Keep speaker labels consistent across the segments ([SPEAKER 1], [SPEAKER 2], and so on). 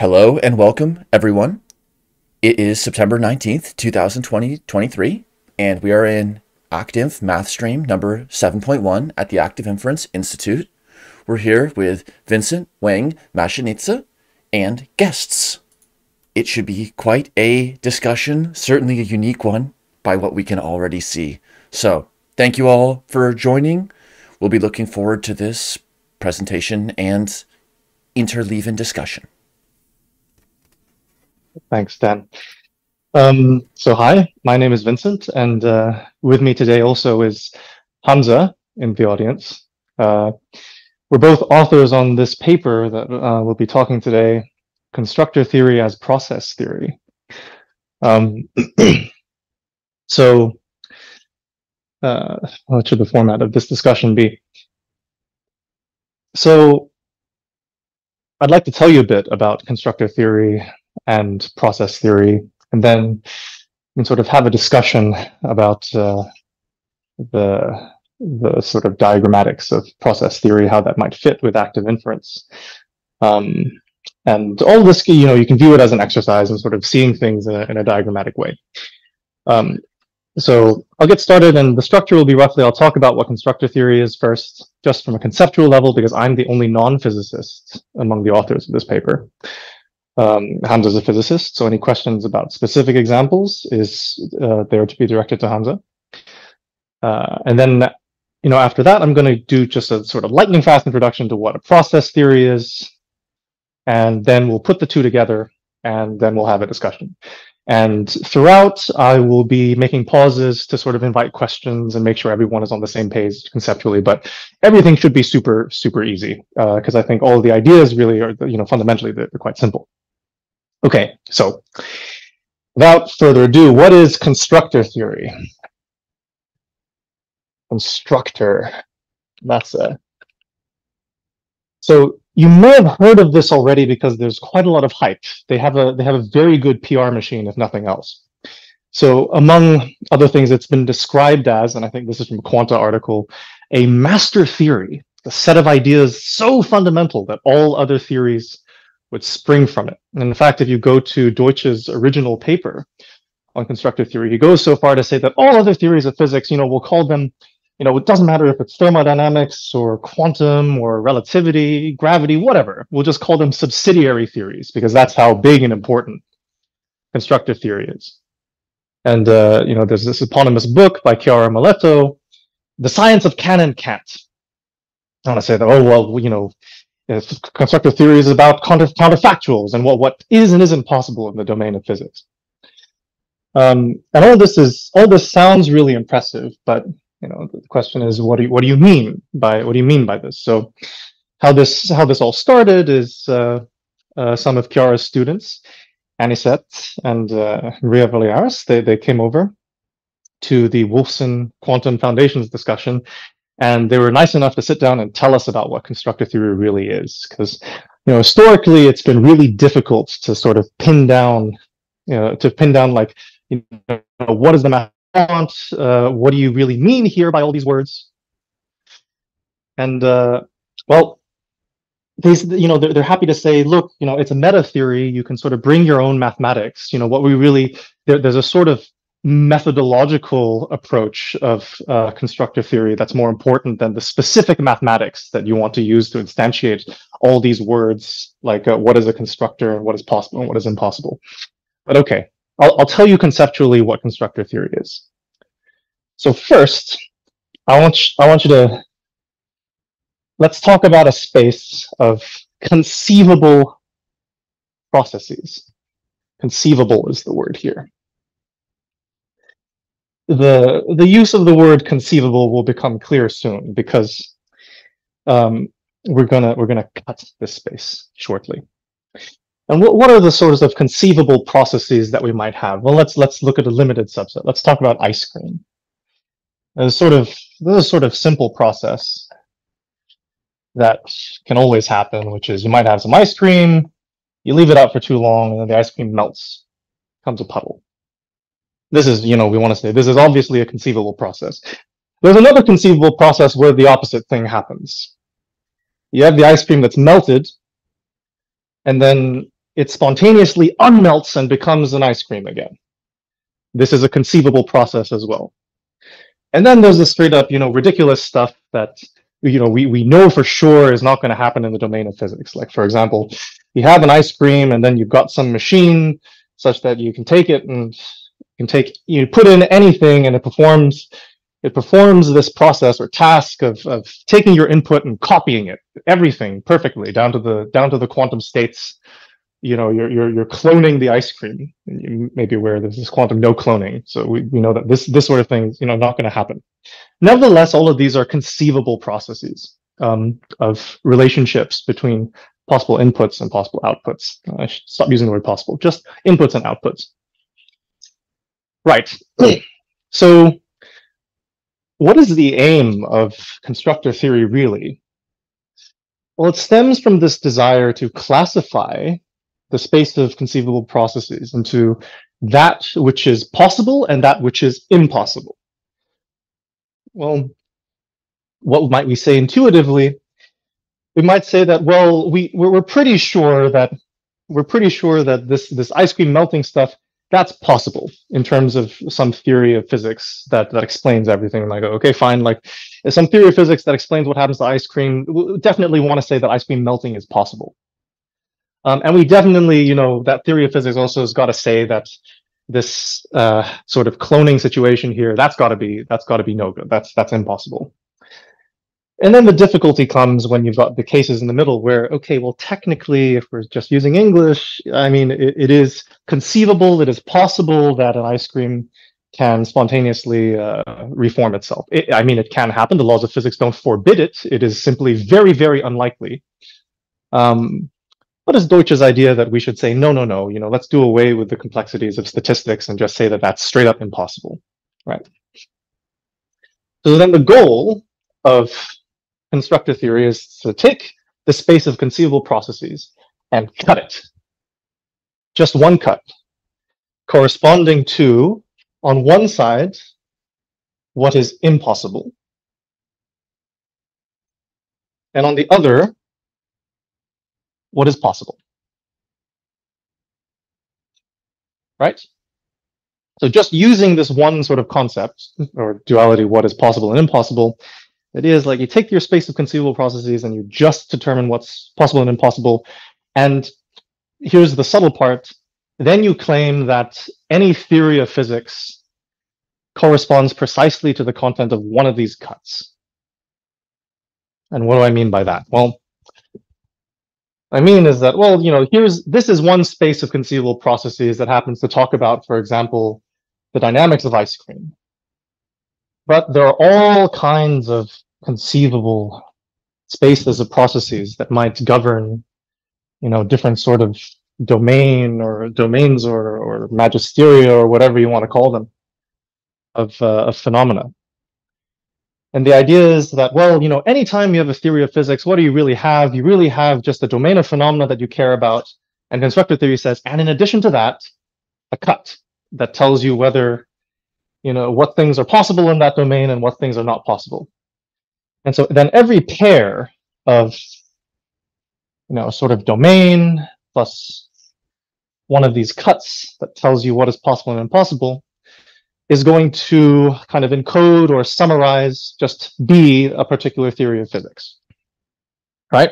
[SPEAKER 1] Hello and welcome, everyone. It is September 19th, 2023, and we are in ActInf Math Stream number 7.1 at the Active Inference Institute. We're here with Vincent Wang Mascianica and guests. It should be quite a discussion, certainly a unique one by what we can already see. So, thank you all for joining. We'll be looking forward to this presentation and interleaving discussion.
[SPEAKER 2] Thanks, Dan. Um, so hi, my name is Vincent, and uh, with me today also is Hamza in the audience. Uh, we're both authors on this paper that uh, we'll be talking today, Constructor Theory as Process Theory. Um, so uh, what should the format of this discussion be? So I'd like to tell you a bit about constructor theory and process theory, and then can sort of have a discussion about uh, the the sort of diagrammatics of process theory, how that might fit with active inference. Um, and all this, you know, you can view it as an exercise and sort of seeing things in a, in a diagrammatic way. Um, so I'll get started and the structure will be roughly, I'll talk about what constructor theory is first, just from a conceptual level, because I'm the only non-physicist among the authors of this paper. Um, Hamza is a physicist, so any questions about specific examples is uh, there to be directed to Hamza. Uh, and then, you know, after that, I'm going to do just a sort of lightning fast introduction to what a process theory is, and then we'll put the two together, and then we'll have a discussion. And throughout, I will be making pauses to sort of invite questions and make sure everyone is on the same page conceptually. But everything should be super, super easy because uh, I think all the ideas really are, you know, fundamentally they're, they're quite simple. Okay, so without further ado, what is constructor theory? Constructor, that's a. So you may have heard of this already because there's quite a lot of hype. They have a they have a very good PR machine, if nothing else. So among other things, it's been described as, and I think this is from a Quanta article, a master theory, a set of ideas so fundamental that all other theories would spring from it. And in fact, if you go to Deutsch's original paper on constructive theory, he goes so far to say that all other theories of physics, you know, we'll call them, you know, it doesn't matter if it's thermodynamics or quantum or relativity, gravity, whatever. We'll just call them subsidiary theories because that's how big and important constructive theory is. And, uh, you know, there's this eponymous book by Chiara Marletto, The Science of Can and Can't. I want to say that, oh, well, you know, constructive theory is about counter, counterfactuals and what, what is and isn't possible in the domain of physics. Um, and all this is all this sounds really impressive, but you know the question is what do you, what do you mean by what do you mean by this? So how this how this all started is uh, uh, some of Chiara's students, Anicet and uh, Ria Violaris, they they came over to the Wolfson Quantum Foundations discussion and they were nice enough to sit down and tell us about what constructive theory really is because you know historically it's been really difficult to sort of pin down you know to pin down like you know what does the math want uh, what do you really mean here by all these words? And uh, well they you know they're, they're happy to say look you know it's a meta theory you can sort of bring your own mathematics. You know what we really there, there's a sort of methodological approach of uh, constructive theory that's more important than the specific mathematics that you want to use to instantiate all these words like uh, what is a constructor and what is possible and what is impossible. But okay, I'll, I'll tell you conceptually what constructor theory is. So first, I want, I want you to, let's talk about a space of conceivable processes. Conceivable is the word here the the use of the word conceivable will become clear soon because um, we're gonna we're gonna cut this space shortly. And what, what are the sorts of conceivable processes that we might have? Well, let's let's look at a limited subset. Let's talk about ice cream. There's sort of this is sort of simple process that can always happen, which is you might have some ice cream, you leave it out for too long, and then the ice cream melts, comes a puddle this is, you know, we want to say this is obviously a conceivable process. There's another conceivable process where the opposite thing happens. You have the ice cream that's melted, and then it spontaneously unmelts and becomes an ice cream again. This is a conceivable process as well. And then there's the straight up, you know, ridiculous stuff that you know we, we know for sure is not going to happen in the domain of physics. Like for example, you have an ice cream and then you've got some machine such that you can take it and you can take you put in anything and it performs it performs this process or task of, of taking your input and copying it everything perfectly down to the down to the quantum states. You know you're you're, you're cloning the ice cream. You may be aware there's this quantum no cloning. So we, we know that this this sort of thing is you know not going to happen. Nevertheless all of these are conceivable processes um, of relationships between possible inputs and possible outputs. I should stop using the word possible just inputs and outputs right hmm. so what is the aim of constructor theory really well it stems from this desire to classify the space of conceivable processes into that which is possible and that which is impossible. Well, what might we say intuitively? We might say that, well, we, we're pretty sure that we're pretty sure that this, this ice cream melting stuff, that's possible in terms of some theory of physics that, that explains everything. Go, okay, fine. Like some theory of physics that explains what happens to ice cream, we definitely want to say that ice cream melting is possible. Um, and we definitely, you know, that theory of physics also has got to say that this uh, sort of cloning situation here, that's got to be that's got to be no good. That's that's impossible. And then the difficulty comes when you've got the cases in the middle where, okay, well, technically, if we're just using English, I mean, it, it is conceivable, it is possible that an ice cream can spontaneously uh, reform itself. It, I mean, it can happen. The laws of physics don't forbid it. It is simply very, very unlikely. Um, what is Deutsch's idea that we should say, no, no, no, you know, let's do away with the complexities of statistics and just say that that's straight up impossible, right? So then the goal of constructor theory is to take the space of conceivable processes and cut it. Just one cut, corresponding to, on one side, what is impossible, and on the other, what is possible. Right? So just using this one sort of concept or duality, what is possible and impossible, it is like you take your space of conceivable processes and you just determine what's possible and impossible. And here's the subtle part. Then you claim that any theory of physics corresponds precisely to the content of one of these cuts. And what do I mean by that? Well, I mean is that, well, you know, here's this is one space of conceivable processes that happens to talk about, for example, the dynamics of ice cream. But there are all kinds of conceivable spaces of processes that might govern, you know, different sort of domain or domains or, or magisteria or whatever you want to call them of, uh, of phenomena. And the idea is that, well, you know, anytime you have a theory of physics, what do you really have? You really have just a domain of phenomena that you care about. And constructive theory says, and in addition to that, a cut that tells you whether, you know, what things are possible in that domain and what things are not possible. And so then every pair of, you know, sort of domain plus one of these cuts that tells you what is possible and impossible is going to kind of encode or summarize, just be a particular theory of physics, right?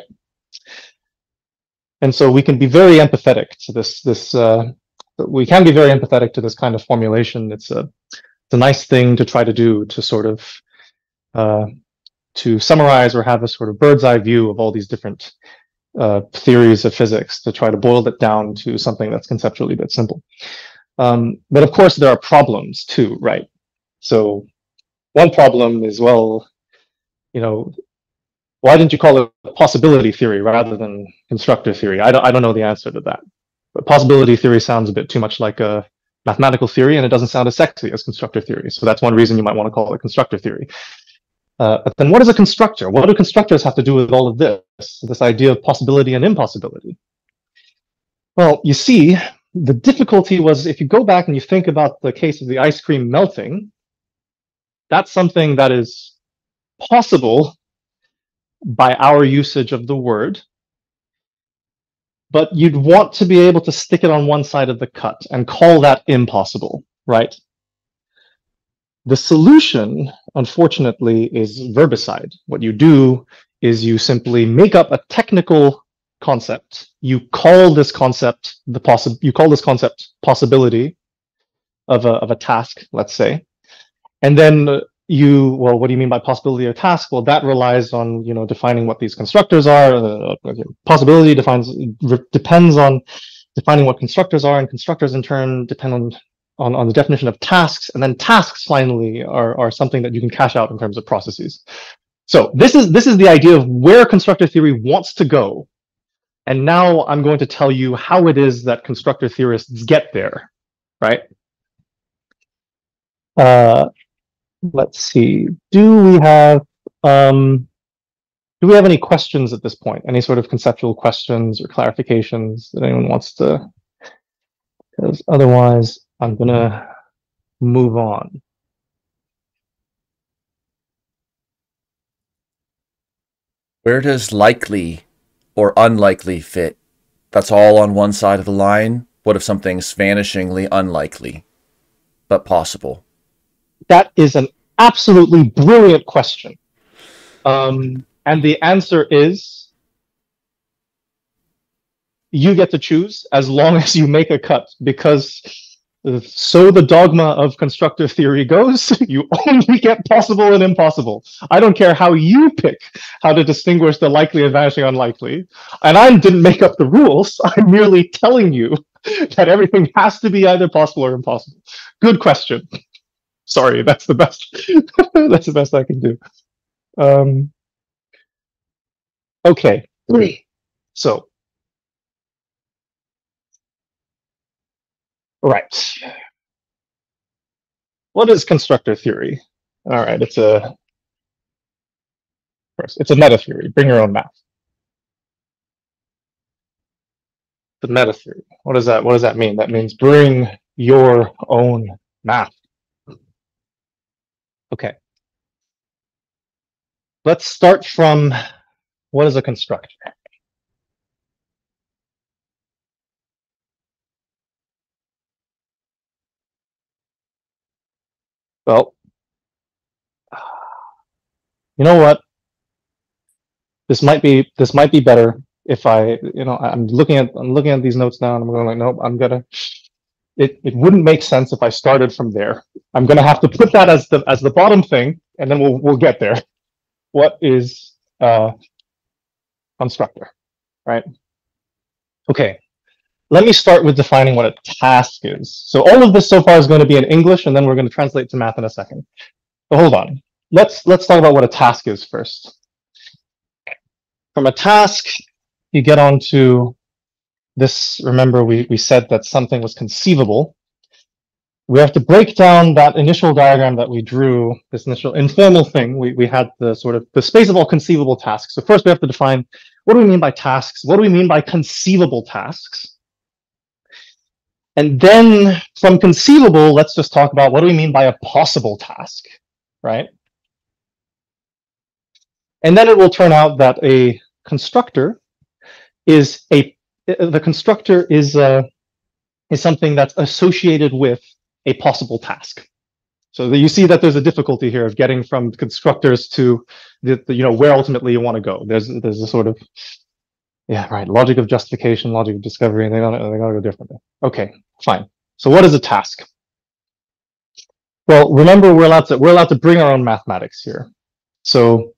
[SPEAKER 2] And so we can be very empathetic to this. This uh, we can be very empathetic to this kind of formulation. It's a it's a nice thing to try to do to sort of uh, to summarize or have a sort of bird's eye view of all these different uh, theories of physics to try to boil it down to something that's conceptually a bit simple. Um, but of course, there are problems too, right? So one problem is, well, you know, why didn't you call it possibility theory rather than constructor theory? I don't, I don't know the answer to that. But possibility theory sounds a bit too much like a mathematical theory, and it doesn't sound as sexy as constructor theory. So that's one reason you might want to call it constructor theory. Uh, but then what is a constructor? What do constructors have to do with all of this, this idea of possibility and impossibility? Well, you see, the difficulty was if you go back and you think about the case of the ice cream melting, that's something that is possible by our usage of the word. but you'd want to be able to stick it on one side of the cut and call that impossible, right? The solution, unfortunately, is verbicide. What you do is you simply make up a technical concept. You call this concept the possi- you call this concept possibility of a, of a task, let's say. And then you, well, what do you mean by possibility of task? Well, that relies on, you know, defining what these constructors are. Uh, possibility defines, depends on defining what constructors are and constructors in turn depend on, on, on the definition of tasks. And then tasks finally are, are something that you can cash out in terms of processes. So this is, this is the idea of where constructor theory wants to go. And now I'm going to tell you how it is that constructor theorists get there, right? Uh, let's see. Do we have um, do we have any questions at this point? Any sort of conceptual questions or clarifications that anyone wants to? Because otherwise, I'm gonna move on.
[SPEAKER 1] Where does likely or unlikely fit? That's all on one side of the line. What if something's vanishingly unlikely, but possible?
[SPEAKER 2] That is an absolutely brilliant question. Um, and the answer is you get to choose as long as you make a cut, because so the dogma of constructive theory goes, you only get possible and impossible. I don't care how you pick how to distinguish the likely and vanishing unlikely. And I didn't make up the rules. I'm merely telling you that everything has to be either possible or impossible. Good question. Sorry, that's the best. that's the best I can do. Um, okay, so right. What is constructor theory? All right, it's a first, it's a meta theory. Bring your own math. The meta theory. What does that? What does that mean? That means bring your own math. Okay. Let's start from what is a constructor? Well, you know what? This might be this might be better if I, you know, I'm looking at I'm looking at these notes now and I'm going like, nope, I'm gonna it, it wouldn't make sense if I started from there. I'm going to have to put that as the as the bottom thing, and then we'll we'll get there. What is uh, constructor, right? Okay, let me start with defining what a task is. So all of this so far is going to be in English, and then we're going to translate to math in a second. But hold on, let's let's talk about what a task is first. From a task, you get on to this, remember, we, we said that something was conceivable. We have to break down that initial diagram that we drew, this initial informal thing. We, we had the sort of the space of all conceivable tasks. So first we have to define what do we mean by tasks? What do we mean by conceivable tasks? And then from conceivable, let's just talk about what do we mean by a possible task, right? And then it will turn out that a constructor is a the constructor is uh, is something that's associated with a possible task. So you see that there's a difficulty here of getting from constructors to the, the you know where ultimately you want to go. There's there's a sort of yeah right logic of justification, logic of discovery, and they gotta they gotta go differently. Okay, fine. So what is a task? Well, remember we're allowed to we're allowed to bring our own mathematics here. So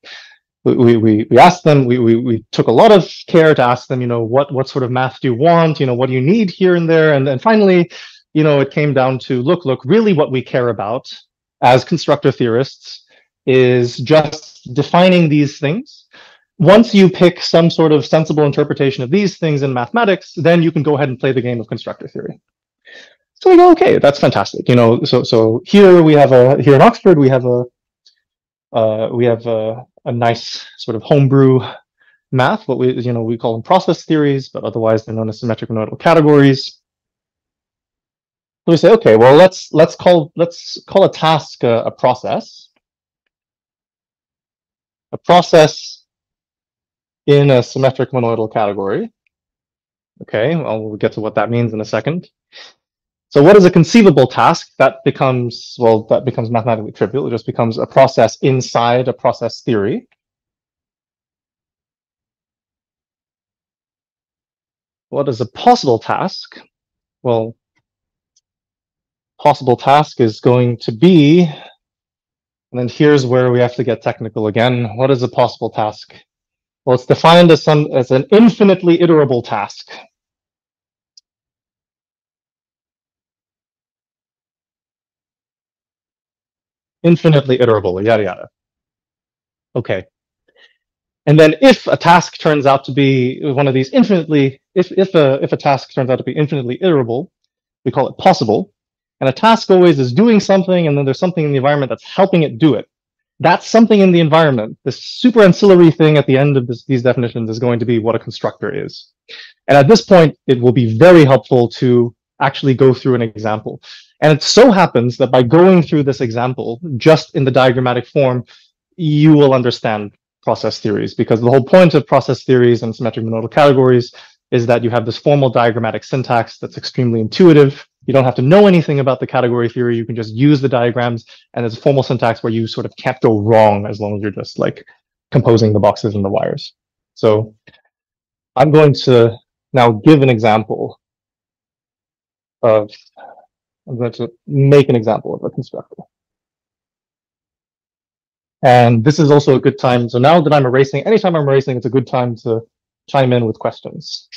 [SPEAKER 2] we, we, we asked them, we, we, we took a lot of care to ask them, you know, what, what sort of math do you want? You know, what do you need here and there? And then finally, you know, it came down to, look, look, really what we care about as constructor theorists is just defining these things. Once you pick some sort of sensible interpretation of these things in mathematics, then you can go ahead and play the game of constructor theory. So we go, okay, that's fantastic. You know, so so here we have a here in Oxford we have a uh, we have a, a nice sort of homebrew math, what we you know we call them process theories, but otherwise they're known as symmetric monoidal categories. So we say, okay, well let's let's call let's call a task a, a process. A process in a symmetric monoidal category Okay, well, we'll get to what that means in a second. So what is a conceivable task? That becomes, well, that becomes mathematically trivial. It just becomes a process inside a process theory. What is a possible task? Well, possible task is going to be, and then here's where we have to get technical again. What is a possible task? Well, it's defined as some as an infinitely iterable task. infinitely iterable, yada yada. Okay. And then if a task turns out to be one of these infinitely, if if a if a task turns out to be infinitely iterable, we call it possible. And a task always is doing something, and then there's something in the environment that's helping it do it. That something in the environment, this super ancillary thing at the end of this, these definitions is going to be what a constructor is. And at this point, it will be very helpful to actually go through an example. And it so happens that by going through this example, just in the diagrammatic form, you will understand process theories because the whole point of process theories and symmetric monoidal categories is that you have this formal diagrammatic syntax that's extremely intuitive. You don't have to know anything about the category theory. You can just use the diagrams and there's a formal syntax where you sort of can't go wrong as long as you're just like composing the boxes and the wires. So I'm going to now give an example of I'm going to make an example of a constructor. And this is also a good time. So now that I'm erasing, anytime I'm erasing, it's a good time to chime in with questions.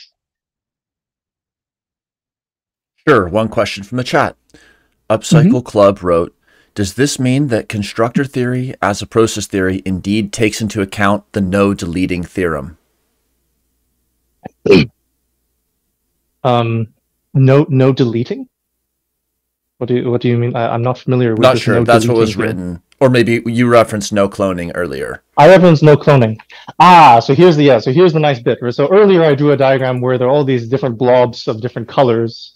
[SPEAKER 1] Sure. One question from the chat. Upcycle mm -hmm. Club wrote, does this mean that constructor theory as a process theory indeed takes into account the no deleting theorem?
[SPEAKER 2] Um, no, no deleting? What do you What do you mean? I, am not familiar with.
[SPEAKER 1] Not sure. No that's what was written, or maybe you referenced no cloning earlier.
[SPEAKER 2] I referenced no cloning. Ah, so here's the yeah. So here's the nice bit. So earlier I drew a diagram where there are all these different blobs of different colors,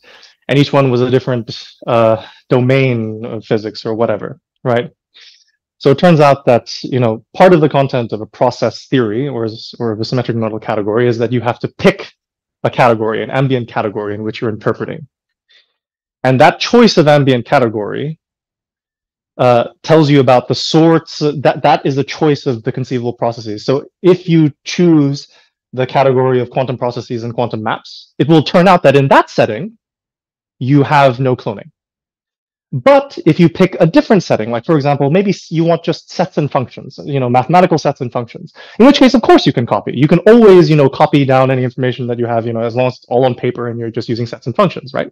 [SPEAKER 2] and each one was a different uh, domain of physics or whatever, right? So it turns out that you know part of the content of a process theory or or of a symmetric monoidal category is that you have to pick a category, an ambient category in which you're interpreting. And that choice of ambient category uh, tells you about the sorts that that is a choice of the conceivable processes. So if you choose the category of quantum processes and quantum maps, it will turn out that in that setting, you have no cloning. But if you pick a different setting, like for example, maybe you want just sets and functions, you know, mathematical sets and functions, in which case, of course, you can copy. You can always, you know, copy down any information that you have, you know, as long as it's all on paper and you're just using sets and functions, right?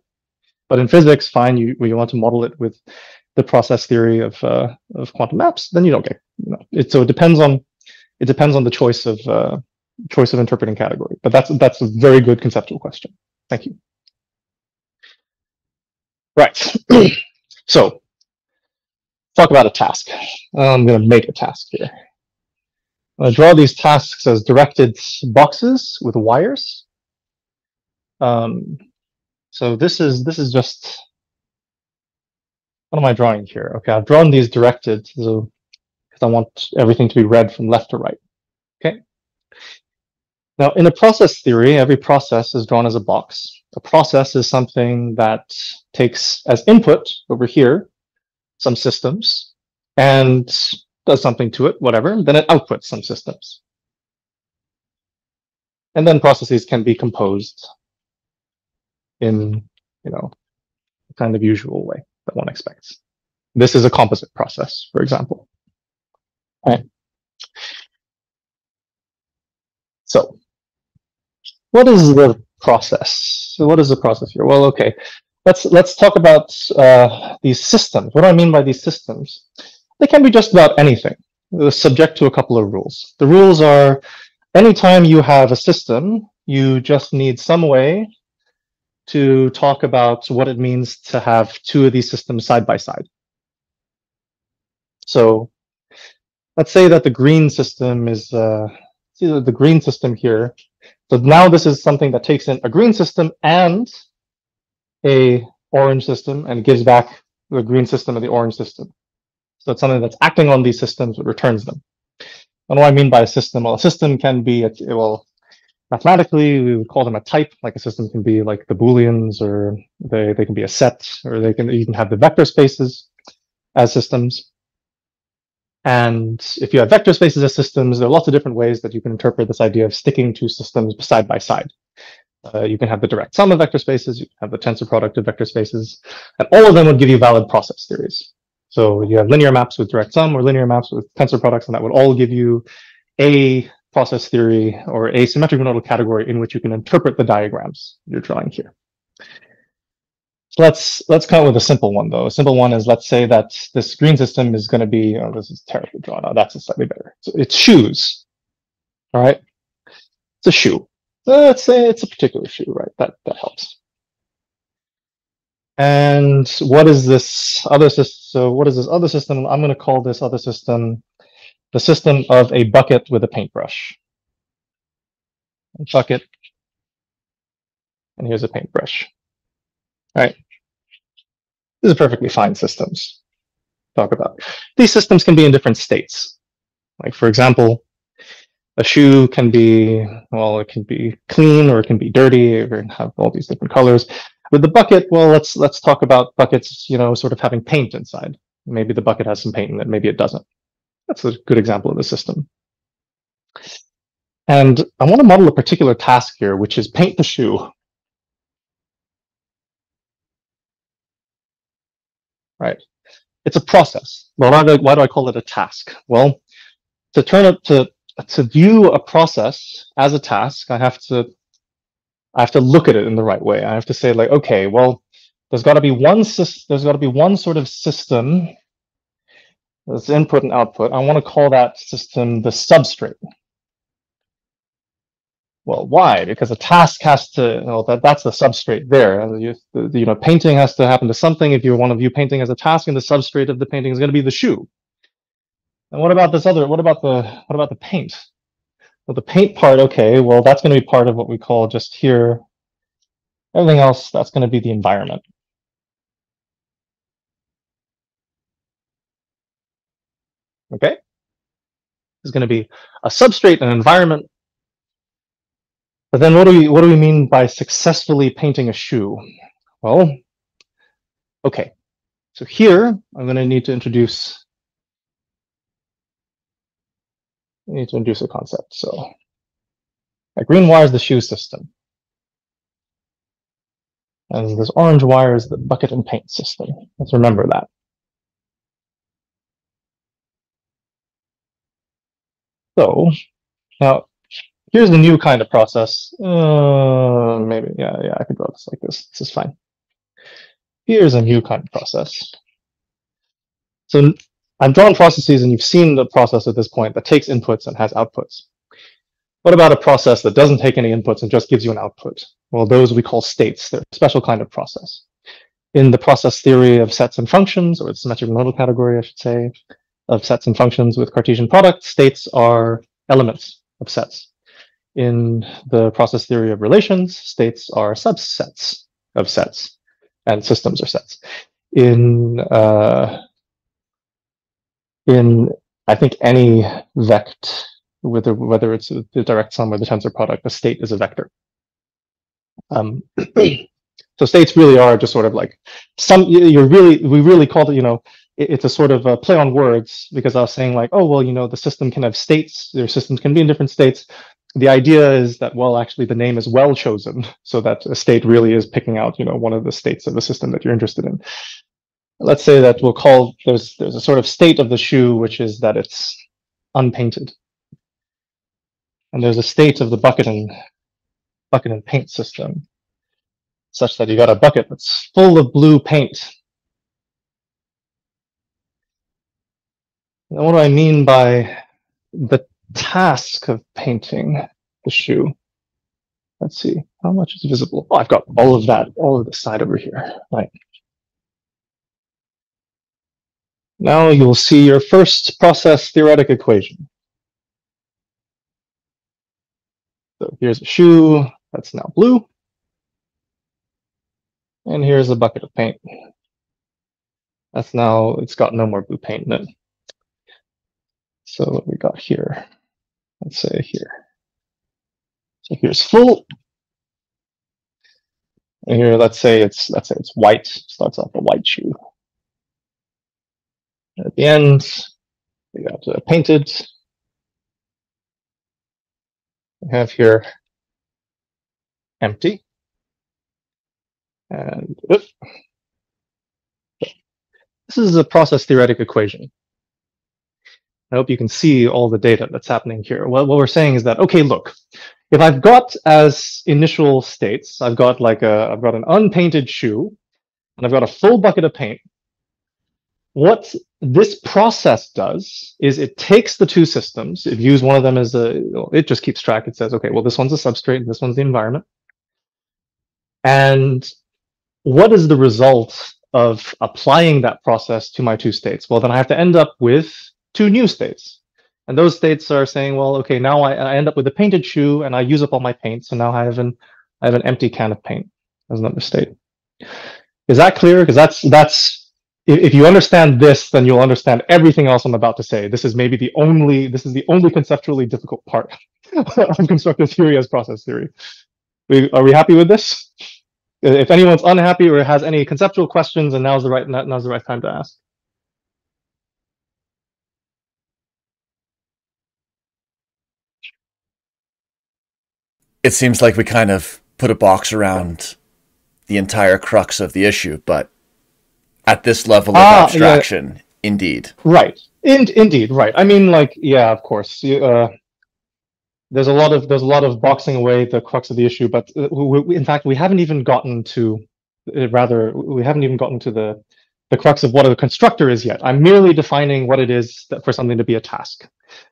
[SPEAKER 2] But in physics, fine, you, you want to model it with the process theory of, uh, of quantum maps, then you don't get, you know, it, so it depends on, it depends on the choice of, uh, choice of interpreting category. But that's, that's a very good conceptual question. Thank you. Right. so talk about a task. I'm going to make a task here. I draw these tasks as directed boxes with wires. Um, so this is this is just what am I drawing here? Okay, I've drawn these directed so because I want everything to be read from left to right. Okay. Now, in a process theory, every process is drawn as a box. A process is something that takes as input over here some systems and does something to it, whatever. Then it outputs some systems. And then processes can be composed in you know the kind of usual way that one expects. This is a composite process, for example. Right. So, what is the process? So, what is the process here? Well, okay, let's let's talk about uh, these systems. What do I mean by these systems? They can be just about anything, They're subject to a couple of rules. The rules are anytime you have a system, you just need some way to talk about what it means to have two of these systems side by side. So let's say that the green system is uh, see the green system here. So now this is something that takes in a green system and a orange system and gives back the green system and the orange system. So it's something that's acting on these systems but returns them. And What I mean by a system? Well, a system can be, a, well, mathematically, we would call them a type, like a system can be like the Booleans, or they, they can be a set, or they can even have the vector spaces as systems. And if you have vector spaces as systems, there are lots of different ways that you can interpret this idea of sticking two systems side by side. Uh, you can have the direct sum of vector spaces, you can have the tensor product of vector spaces, and all of them would give you valid process theories. So you have linear maps with direct sum or linear maps with tensor products, and that would all give you a process theory or a symmetric monoidal category in which you can interpret the diagrams you're drawing here. So let's let's come with a simple one though. A simple one is let's say that this green system is going to be oh this is terribly drawn. Oh, that's a slightly better. So it's shoes. All right, it's a shoe. Let's say it's a particular shoe, right? That that helps. And what is this other system? So what is this other system? I'm going to call this other system the system of a bucket with a paintbrush. A bucket, and here's a paintbrush. Right. These are perfectly fine systems talk about. These systems can be in different states. Like for example, a shoe can be, well, it can be clean or it can be dirty or have all these different colors. With the bucket, well, let's let's talk about buckets, you know, sort of having paint inside. Maybe the bucket has some paint in it, maybe it doesn't. That's a good example of a system. And I want to model a particular task here, which is paint the shoe. Right. It's a process. Well, why do, I, why do I call it a task? Well, to turn it to to view a process as a task, I have to I have to look at it in the right way. I have to say like, okay, well, there's got to be one there's got to be one sort of system this input and output. I want to call that system the substrate. Well, why? Because a task has to, well, that, that's the substrate there. You, you know, painting has to happen to something. If you want to view painting as a task, and the substrate of the painting is going to be the shoe. And what about this other, what about the, what about the paint? Well, the paint part, okay, well, that's going to be part of what we call just here. Everything else, that's going to be the environment. Okay? Is going to be a substrate, an environment. But then what do we what do we mean by successfully painting a shoe? Well, okay. So here I'm going to need to introduce I need to introduce a concept. So a green wire is the shoe system. And this orange wire is the bucket and paint system. Let's remember that. So now here's the new kind of process. Uh, maybe, yeah, yeah, I could draw this like this. This is fine. Here's a new kind of process. So I've drawn processes and you've seen the process at this point that takes inputs and has outputs. What about a process that doesn't take any inputs and just gives you an output? Well, those we call states. They're a special kind of process. In the process theory of sets and functions, or the symmetric monoidal category, I should say, of sets and functions with Cartesian product, states are elements of sets. In the process theory of relations, states are subsets of sets, and systems are sets. In uh, in I think any vect, whether whether it's the direct sum or the tensor product, a state is a vector. Um, so states really are just sort of like some. You're really we really called it. You know, it's a sort of a play on words because I was saying like, oh, well, you know, the system can have states, their systems can be in different states. The idea is that, well, actually the name is well chosen so that a state really is picking out, you know, one of the states of the system that you're interested in. Let's say that we'll call, there's, there's a sort of state of the shoe, which is that it's unpainted. And there's a state of the bucket and bucket and paint system such that you got a bucket that's full of blue paint And what do I mean by the task of painting the shoe? Let's see, how much is visible? Oh, I've got all of that, all of the side over here, right? Now you will see your first process theoretic equation. So here's a shoe that's now blue. And here's a bucket of paint. That's now, it's got no more blue paint in it. So what we got here, let's say here. So here's full. And here, let's say it's let's say it's white. Starts off a white shoe. At the end, we got uh, painted. We have here empty. And this is a process theoretic equation. I hope you can see all the data that's happening here. Well, what we're saying is that, okay, look, if I've got as initial states, I've got like a, I've got an unpainted shoe, and I've got a full bucket of paint, what this process does is it takes the two systems, it views one of them as a, it just keeps track, it says, okay, well, this one's a substrate, and this one's the environment. And what is the result of applying that process to my two states? Well, then I have to end up with two new states. And those states are saying, well, okay, now I, I end up with a painted shoe and I use up all my paint. So now I have an I have an empty can of paint as another state. Is that clear? Because that's that's if you understand this, then you'll understand everything else I'm about to say. This is maybe the only this is the only conceptually difficult part of constructive theory as process theory. We, are we happy with this? If anyone's unhappy or has any conceptual questions, and now's the right now's the right time to ask.
[SPEAKER 1] It seems like we kind of put a box around the entire crux of the issue, but at this level of ah, abstraction, yeah. indeed.
[SPEAKER 2] Right. In, indeed, right. I mean, like, yeah, of course. Uh, there's a lot of there's a lot of boxing away the crux of the issue, but uh, we, we, in fact we haven't even gotten to uh, rather we haven't even gotten to the the crux of what a constructor is yet. I'm merely defining what it is for something to be a task.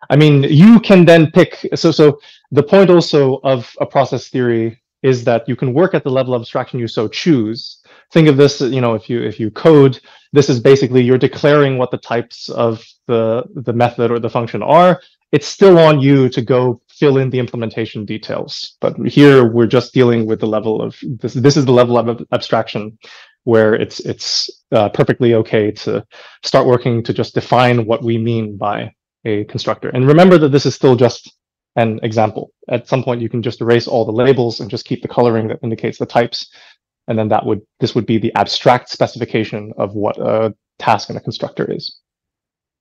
[SPEAKER 2] I mean, you can then pick. So so the point also of a process theory is that you can work at the level of abstraction you so choose. Think of this, you know, if you if you code, this is basically you're declaring what the types of the the method or the function are. It's still on you to go fill in the implementation details. But here we're just dealing with the level of this. This is the level of abstraction where it's it's uh, perfectly okay to start working to just define what we mean by a constructor. And remember that this is still just an example. At some point, you can just erase all the labels and just keep the coloring that indicates the types. And then that would this would be the abstract specification of what a task in a constructor is.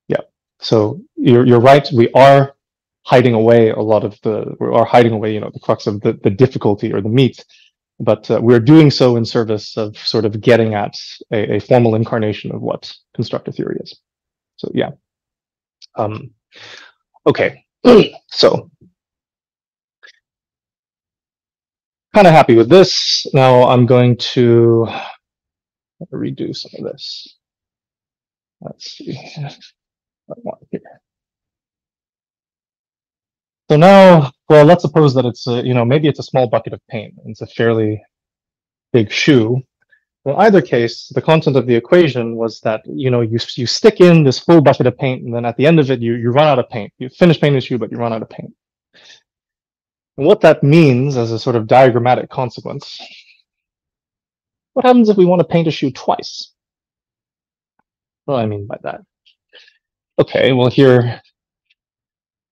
[SPEAKER 2] Yeah. So you're you're right. We are hiding away a lot of the or hiding away you know the crux of the, the difficulty or the meat but uh, we're doing so in service of sort of getting at a, a formal incarnation of what constructor theory is so yeah um, okay so kind of happy with this now i'm going to redo some of this let's see I want here so now, well, let's suppose that it's a, you know, maybe it's a small bucket of paint. It's a fairly big shoe. In either case, the content of the equation was that, you know, you, you stick in this full bucket of paint and then at the end of it, you, you run out of paint. You finish painting the shoe, but you run out of paint. And what that means as a sort of diagrammatic consequence, what happens if we want to paint a shoe twice? What do I mean by that? Okay, well here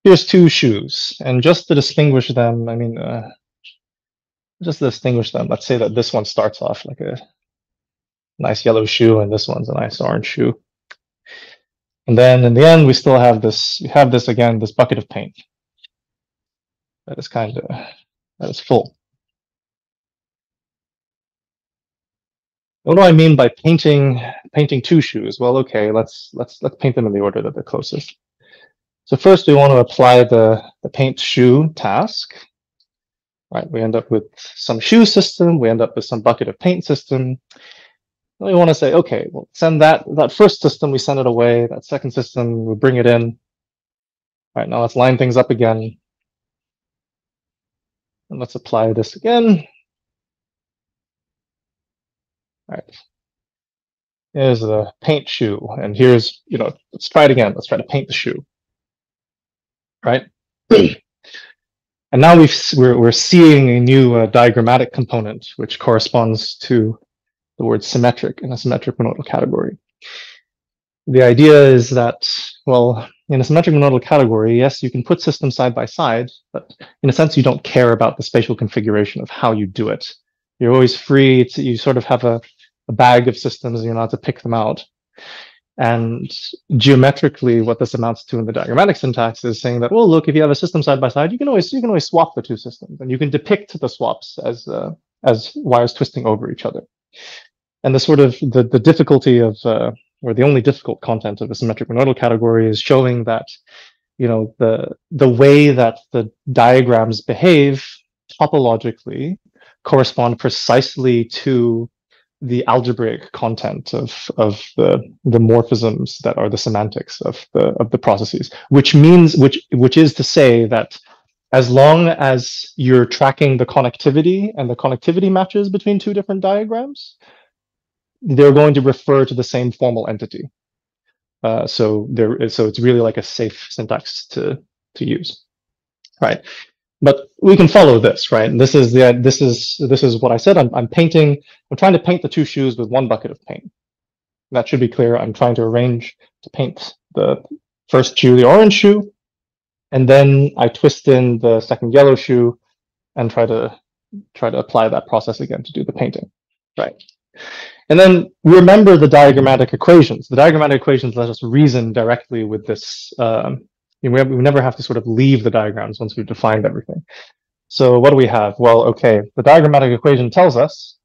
[SPEAKER 2] here's two shoes, and just to distinguish them, I mean, uh, just to distinguish them, let's say that this one starts off like a nice yellow shoe, and this one's a nice orange shoe. And then in the end, we still have this, we have this again, this bucket of paint. That is kind of, that is full. What do I mean by painting painting two shoes? Well, okay, let's let's let's paint them in the order that they're closest. So first we want to apply the, the paint shoe task. Right, we end up with some shoe system, we end up with some bucket of paint system. We want to say, okay, well, send that, that first system, we send it away. That second system, we bring it in. All right, now let's line things up again. And let's apply this again. All right. Here's the paint shoe. And here's, you know, let's try it again. Let's try to paint the shoe right? and now we've, we're, we're seeing a new uh, diagrammatic component, which corresponds to the word symmetric in a symmetric monoidal category. The idea is that, well, in a symmetric monoidal category, yes, you can put systems side by side, but in a sense, you don't care about the spatial configuration of how you do it. You're always free to, you sort of have a, a bag of systems and you're allowed to pick them out. And geometrically, what this amounts to in the diagrammatic syntax is saying that, well, look, if you have a system side by side, you can always you can always swap the two systems, and you can depict the swaps as uh, as wires twisting over each other. And the sort of the the difficulty of uh, or the only difficult content of a symmetric monoidal category is showing that you know the the way that the diagrams behave topologically correspond precisely to the algebraic content of of the the morphisms that are the semantics of the of the processes which means which which is to say that as long as you're tracking the connectivity and the connectivity matches between two different diagrams they're going to refer to the same formal entity uh, so there so it's really like a safe syntax to to use right but we can follow this, right? And this is the this is this is what I said. I'm I'm painting. I'm trying to paint the two shoes with one bucket of paint. That should be clear. I'm trying to arrange to paint the first shoe, the orange shoe, and then I twist in the second yellow shoe, and try to try to apply that process again to do the painting, right? And then remember the diagrammatic equations. The diagrammatic equations let us reason directly with this um, we, have, we never have to sort of leave the diagrams once we've defined everything. So what do we have? Well, okay, the diagrammatic equation tells us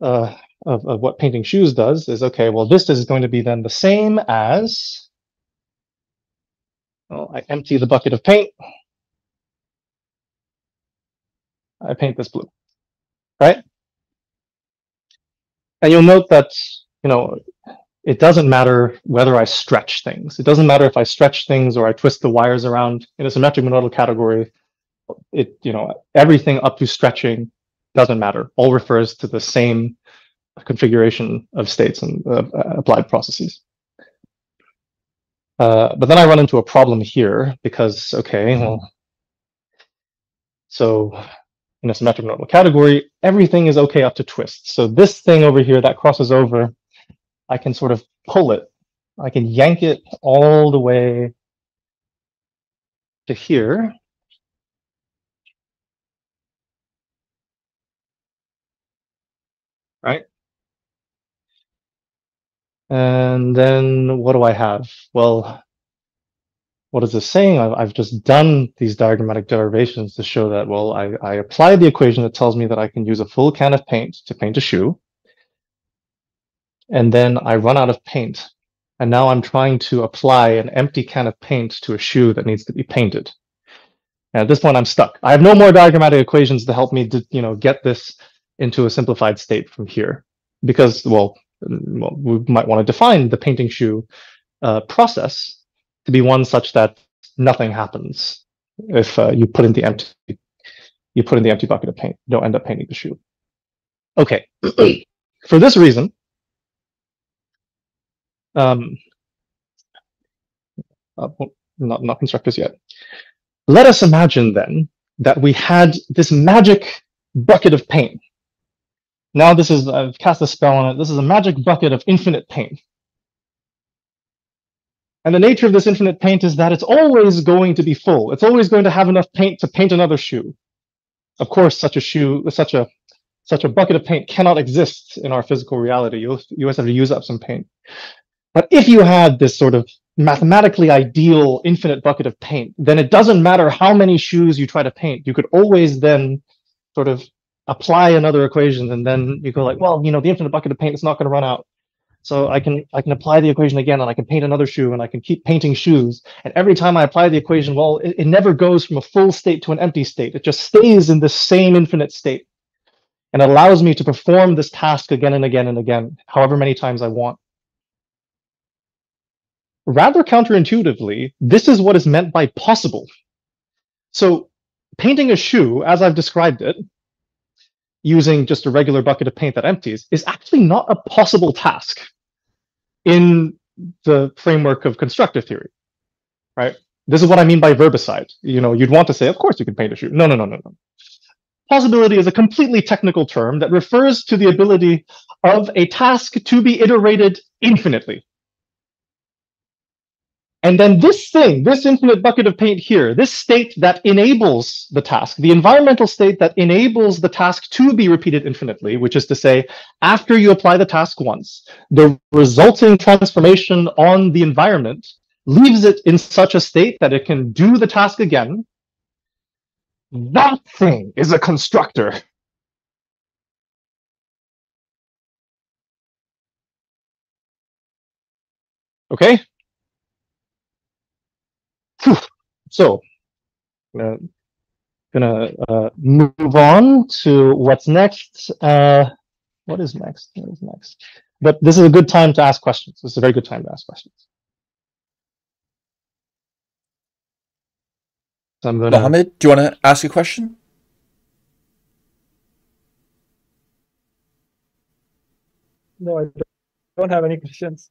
[SPEAKER 2] uh, of, of what painting shoes does is, okay, well, this is going to be then the same as, well, I empty the bucket of paint. I paint this blue, right? And you'll note that, you know, it doesn't matter whether I stretch things. It doesn't matter if I stretch things or I twist the wires around in a symmetric monoidal category. It, you know, everything up to stretching doesn't matter. All refers to the same configuration of states and uh, applied processes. Uh, but then I run into a problem here because, okay, well, so in a symmetric monoidal category, everything is okay up to twist. So this thing over here that crosses over I can sort of pull it. I can yank it all the way to here. Right? And then what do I have? Well, what is this saying? I've just done these diagrammatic derivations to show that, well, I, I applied the equation that tells me that I can use a full can of paint to paint a shoe and then I run out of paint. And now I'm trying to apply an empty can of paint to a shoe that needs to be painted. And at this point, I'm stuck. I have no more diagrammatic equations to help me to, you know, get this into a simplified state from here. Because, well, we might want to define the painting shoe uh, process to be one such that nothing happens if uh, you put in the empty you put in the empty bucket of paint. You don't end up painting the shoe. Okay. For this reason, um, uh, not, not constructors yet. Let us imagine then that we had this magic bucket of paint. Now this is, I've cast a spell on it. This is a magic bucket of infinite paint. And the nature of this infinite paint is that it's always going to be full. It's always going to have enough paint to paint another shoe. Of course, such a shoe, such a such a bucket of paint cannot exist in our physical reality. You you always have to use up some paint. But if you had this sort of mathematically ideal infinite bucket of paint, then it doesn't matter how many shoes you try to paint. You could always then sort of apply another equation and then you go like, well, you know, the infinite bucket of paint is not going to run out. So I can I can apply the equation again and I can paint another shoe and I can keep painting shoes. And every time I apply the equation, well, it, it never goes from a full state to an empty state. It just stays in the same infinite state. And allows me to perform this task again and again and again, however many times I want rather counterintuitively, this is what is meant by possible. So painting a shoe, as I've described it, using just a regular bucket of paint that empties, is actually not a possible task in the framework of constructive theory, right? This is what I mean by verbicide. You know, you'd want to say, of course you can paint a shoe. No, no, no, no, no. Possibility is a completely technical term that refers to the ability of a task to be iterated infinitely. And then this thing, this infinite bucket of paint here, this state that enables the task, the environmental state that enables the task to be repeated infinitely, which is to say, after you apply the task once, the resulting transformation on the environment leaves it in such a state that it can do the task again. That thing is a constructor. Okay, so, uh, gonna uh, move on to what's next. Uh, what is next? What is next? But this is a good time to ask questions. This is a very good time to ask questions.
[SPEAKER 1] So I'm gonna... Muhammad, do you want to ask a question?
[SPEAKER 3] No, I don't have any questions.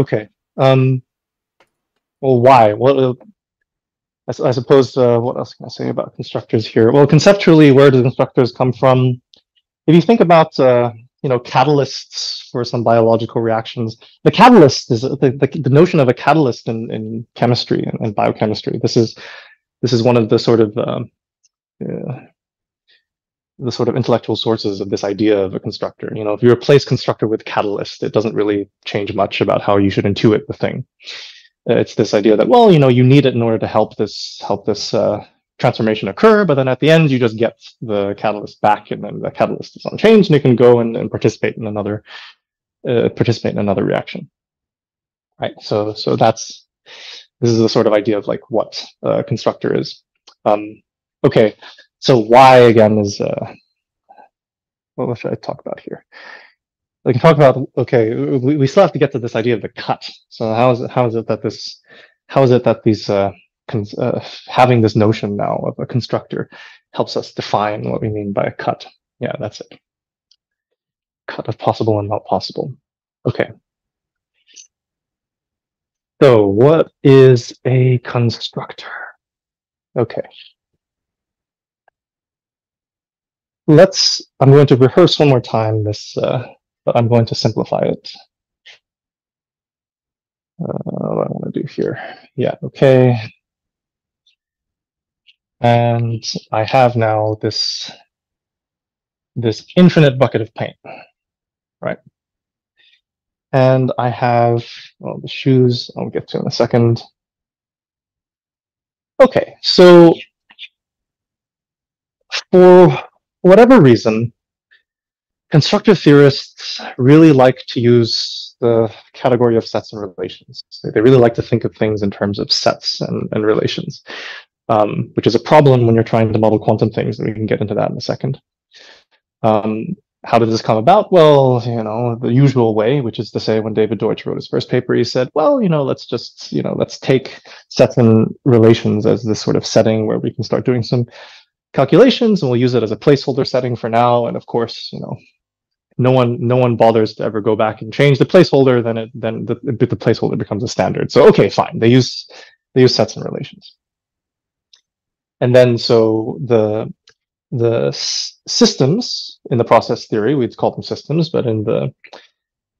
[SPEAKER 2] Okay. Um, well, why? Well, I, I suppose, uh, what else can I say about constructors here? Well, conceptually, where do constructors come from? If you think about, uh, you know, catalysts for some biological reactions, the catalyst is the, the, the notion of a catalyst in, in chemistry and, and, biochemistry. This is this is one of the sort of um, uh, the sort of intellectual sources of this idea of a constructor. You know, if you replace constructor with catalyst, it doesn't really change much about how you should intuit the thing. It's this idea that well, you know, you need it in order to help this help this uh, transformation occur, but then at the end you just get the catalyst back, and then the catalyst is unchanged, and you can go and, and participate in another uh, participate in another reaction. Right. So so that's this is the sort of idea of like what a constructor is. Um, okay, so why again is uh, what should I talk about here? We can talk about okay. We, we still have to get to this idea of the cut. So how is it? How is it that this? How is it that these uh, uh, having this notion now of a constructor helps us define what we mean by a cut? Yeah, that's it. Cut of possible and not possible. Okay. So what is a constructor? Okay. Let's, I'm going to rehearse one more time this, uh, but I'm going to simplify it. Uh, what I want to do here? Yeah, okay. And I have now this, this infinite bucket of paint, right? And I have, well, the shoes I'll get to in a second. Okay, so for whatever reason, constructive theorists really like to use the category of sets and relations. They really like to think of things in terms of sets and, and relations, um, which is a problem when you're trying to model quantum things, and we can get into that in a second. Um, how did this come about? Well, you know, the usual way, which is to say, when David Deutsch wrote his first paper, he said, well, you know, let's just, you know, let's take sets and relations as this sort of setting where we can start doing some calculations and we'll use it as a placeholder setting for now. And of course, you know, no one no one bothers to ever go back and change the placeholder, then it then the, the placeholder becomes a standard. So okay, fine. They use they use sets and relations. And then so the the systems in the process theory, we'd call them systems, but in the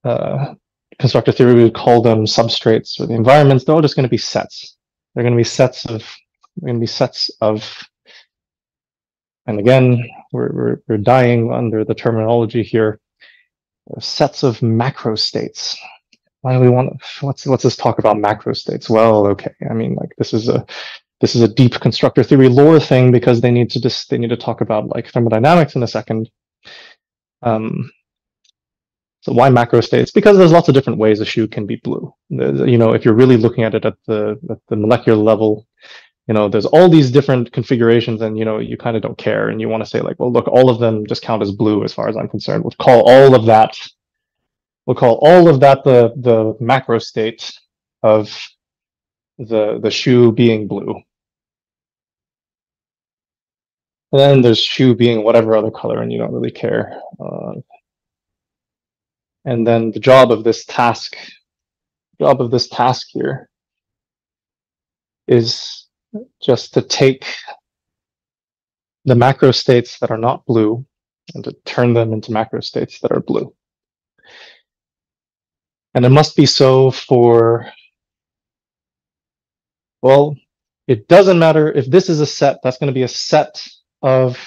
[SPEAKER 2] uh, constructor theory, we would call them substrates or the environments. They're all just going to be sets. They're going to be sets of they're going to be sets of and again, we're, we're, we're dying under the terminology here, sets of macro states. Why do we want, what's, what's this talk about macro states? Well, okay. I mean, like this is a, this is a deep constructor theory lore thing because they need to just, they need to talk about like thermodynamics in a second. Um, so why macro states? Because there's lots of different ways a shoe can be blue. You know, if you're really looking at it at the at the molecular level, you know there's all these different configurations and you know you kind of don't care and you want to say like well look all of them just count as blue as far as i'm concerned. We'll call all of that we'll call all of that the the macro state of the the shoe being blue. And then there's shoe being whatever other color and you don't really care uh, and then the job of this task job of this task here is just to take the macro states that are not blue and to turn them into macro states that are blue. And it must be so for, well, it doesn't matter if this is a set, that's going to be a set of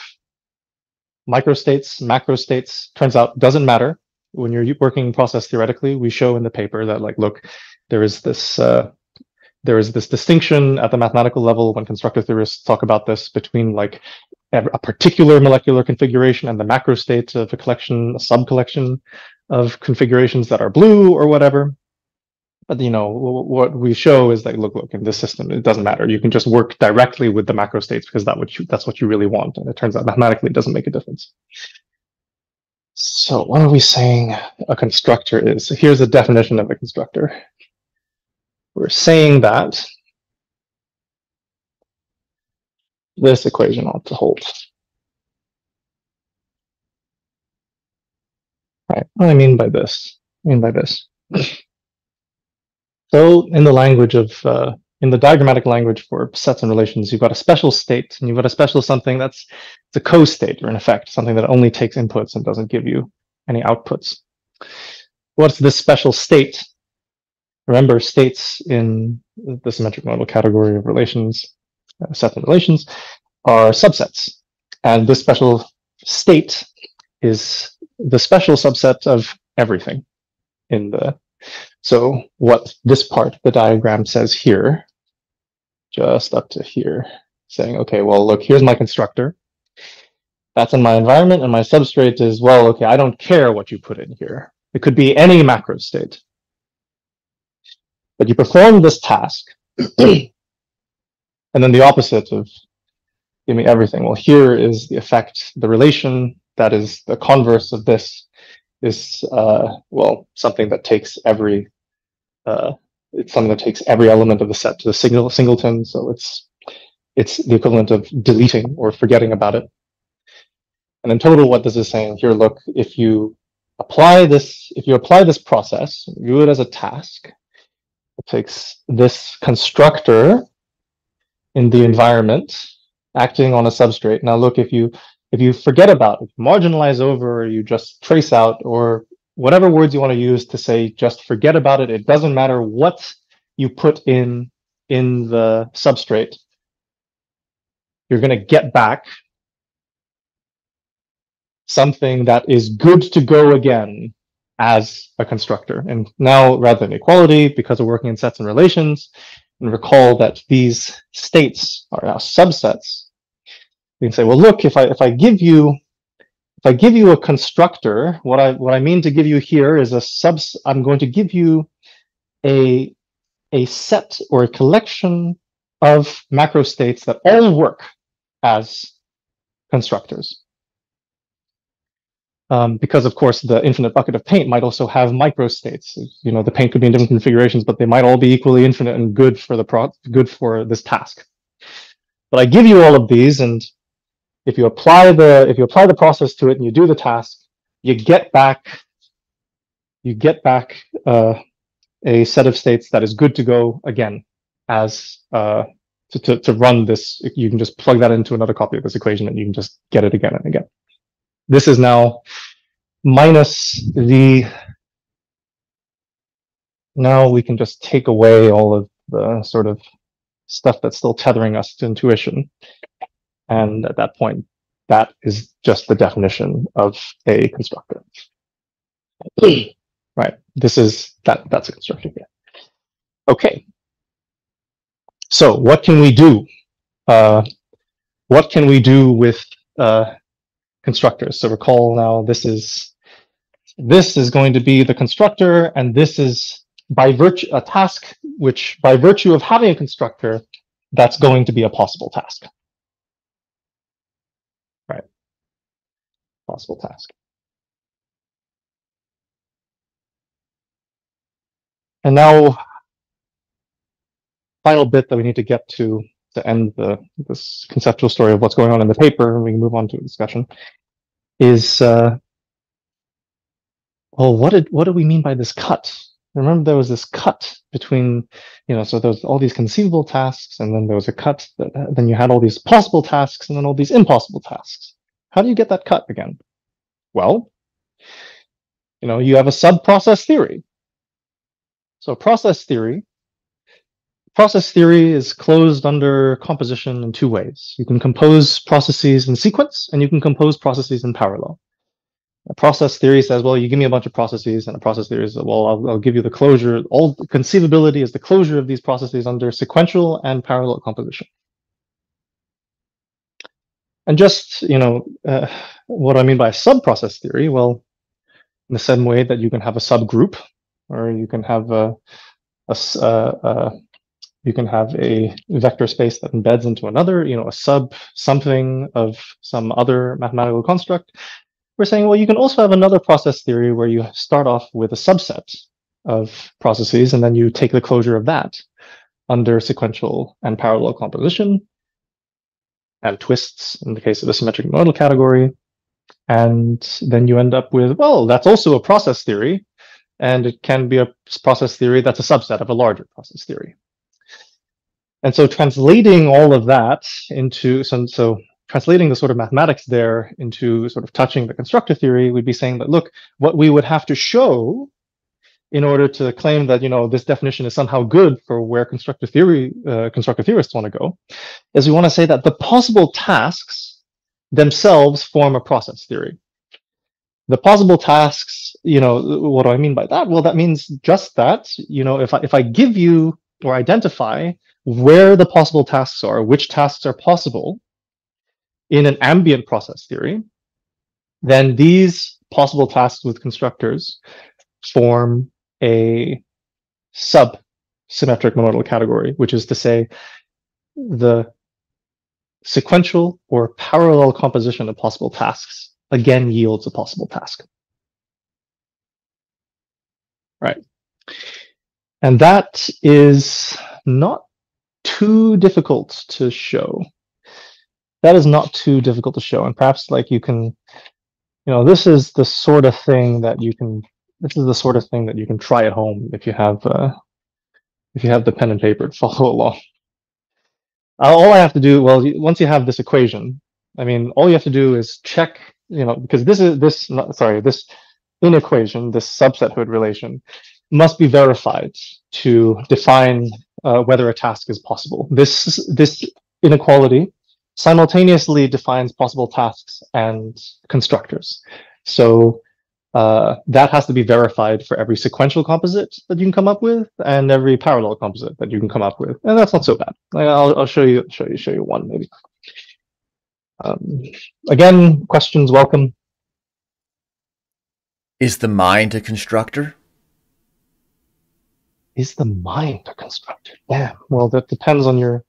[SPEAKER 2] microstates, macrostates. Turns out doesn't matter when you're working process theoretically. We show in the paper that like, look, there is this uh, there is this distinction at the mathematical level when constructive theorists talk about this between like a particular molecular configuration and the macro state of a collection, a sub-collection of configurations that are blue or whatever. But you know what we show is that look, look in this system, it doesn't matter. You can just work directly with the macro states because that what you, that's what you really want, and it turns out mathematically it doesn't make a difference. So what are we saying a constructor is? So here's a definition of a constructor. We're saying that this equation ought to hold. Right, what I mean by this? I mean by this. so in the language of, uh, in the diagrammatic language for sets and relations, you've got a special state and you've got a special something that's a co-state or in effect, something that only takes inputs and doesn't give you any outputs. What's this special state? Remember, states in the symmetric monoidal category of relations, uh, sets and relations, are subsets. And this special state is the special subset of everything in the. So what this part, the diagram says here, just up to here, saying, okay, well, look, here's my constructor. That's in my environment, and my substrate is, well, okay, I don't care what you put in here. It could be any macro state. You perform this task, and then the opposite of give me everything. Well, here is the effect, the relation that is the converse of this is, uh, well, something that takes every, uh, it's something that takes every element of the set to the single singleton. So it's, it's the equivalent of deleting or forgetting about it. And in total, what this is saying here, look, if you apply this, if you apply this process, view it as a task, takes this constructor in the environment acting on a substrate. Now, look, if you if you forget about it, marginalize over, or you just trace out, or whatever words you want to use to say just forget about it, it doesn't matter what you put in in the substrate. You're going to get back something that is good to go again as a constructor. And now, rather than equality, because we're working in sets and relations, and recall that these states are now subsets, we can say, well, look, if I if I give you if I give you a constructor, what I what I mean to give you here is a subs. I'm going to give you a a set or a collection of macro states that all work as constructors. Um, because of course the infinite bucket of paint might also have microstates. You know, the paint could be in different configurations, but they might all be equally infinite and good for the pro good for this task. But I give you all of these, and if you apply the if you apply the process to it and you do the task, you get back you get back uh, a set of states that is good to go again as uh, to, to, to run this. You can just plug that into another copy of this equation and you can just get it again and again. This is now minus the, now we can just take away all of the sort of stuff that's still tethering us to intuition. And at that point, that is just the definition of a constructor. right. This is that that's a constructor. Yeah. Okay. So what can we do? Uh, what can we do with uh, constructors. So recall now this is this is going to be the constructor, and this is by virtue a task which by virtue of having a constructor, that's going to be a possible task. Right. Possible task. And now, final bit that we need to get to to end the this conceptual story of what's going on in the paper, and we can move on to a discussion, is uh, well, what did what do we mean by this cut? Remember, there was this cut between, you know, so there's all these conceivable tasks, and then there was a cut. That, then you had all these possible tasks, and then all these impossible tasks. How do you get that cut again? Well, you know, you have a sub-process theory. So process theory. Process theory is closed under composition in two ways. You can compose processes in sequence and you can compose processes in parallel. A process theory says, well, you give me a bunch of processes, and a process theory says, well, I'll, I'll give you the closure. All conceivability is the closure of these processes under sequential and parallel composition. And just, you know, uh, what I mean by sub-process theory, well, in the same way that you can have a subgroup, or you can have a, a, a, a you can have a vector space that embeds into another, you know, a sub something of some other mathematical construct we're saying, well, you can also have another process theory where you start off with a subset of processes, and then you take the closure of that under sequential and parallel composition and twists in the case of the symmetric monoidal category. And then you end up with, well, that's also a process theory, and it can be a process theory that's a subset of a larger process theory. And so translating all of that into, so, so translating the sort of mathematics there into sort of touching the constructor theory, we'd be saying that, look, what we would have to show in order to claim that you know this definition is somehow good for where constructor theory uh, constructor theorists want to go is we want to say that the possible tasks themselves form a process theory. The possible tasks you know what do i mean by that? Well that means just that you know if i if i give you or identify where the possible tasks are which tasks are possible in an ambient process theory, then these possible tasks with constructors form a sub-symmetric monoidal category, which is to say the sequential or parallel composition of possible tasks again yields a possible task. Right. And that is not too difficult to show that is not too difficult to show. And perhaps like you can, you know, this is the sort of thing that you can, this is the sort of thing that you can try at home if you have, uh, if you have the pen and paper to follow along. Uh, all I have to do, well, once you have this equation, I mean, all you have to do is check, you know, because this is this, sorry, this inequation, this subsethood relation, must be verified to define uh, whether a task is possible. This this inequality simultaneously defines possible tasks and constructors. So uh, that has to be verified for every sequential composite that you can come up with and every parallel composite that you can come up with. And that's not so bad. I'll, I'll show you, show you, show you one maybe. Um, again, questions welcome.
[SPEAKER 1] Is the mind a constructor?
[SPEAKER 2] Is the mind a constructor? Yeah, well, that depends on your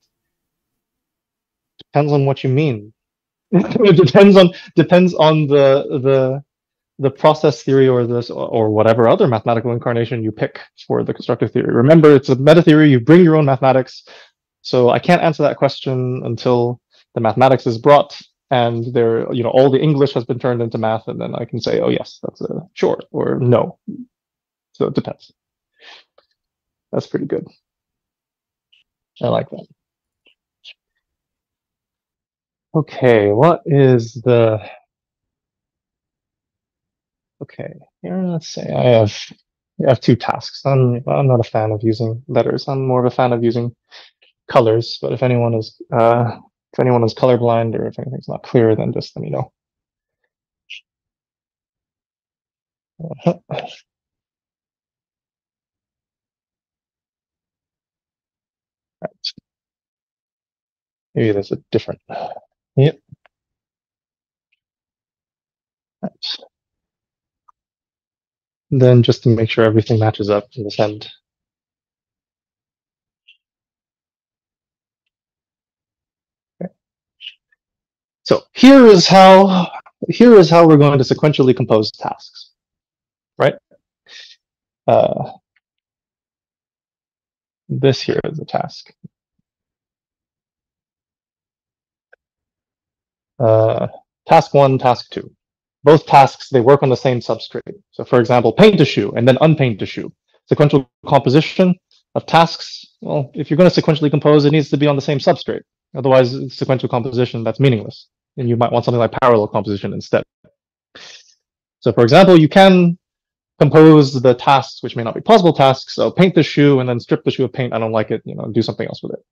[SPEAKER 2] depends on what you mean. it depends on depends on the the the process theory or this or whatever other mathematical incarnation you pick for the constructive theory. Remember, it's a meta theory. You bring your own mathematics. So I can't answer that question until the mathematics is brought and there, you know, all the English has been turned into math, and then I can say, oh yes, that's a sure or no. So it depends. That's pretty good. I like that. Okay, what is the okay here let's say i have i have two tasks i'm i'm not a fan of using letters i'm more of a fan of using colors but if anyone is uh if anyone is colorblind or if anything's not clear then just let me know right. Maybe there's a different Yep. Then just to make sure everything matches up in this end. Okay. So here is how here is how we're going to sequentially compose tasks, right? Uh, this here is a task. Uh, task one, task two. Both tasks, they work on the same substrate. So for example, paint a shoe and then unpaint a shoe. Sequential composition of tasks, well, if you're going to sequentially compose, it needs to be on the same substrate. Otherwise, sequential composition, that's meaningless. And you might want something like parallel composition instead. So for example, you can compose the tasks which may not be possible tasks. So paint the shoe and then strip the shoe of paint. I don't like it, you know, do something else with it.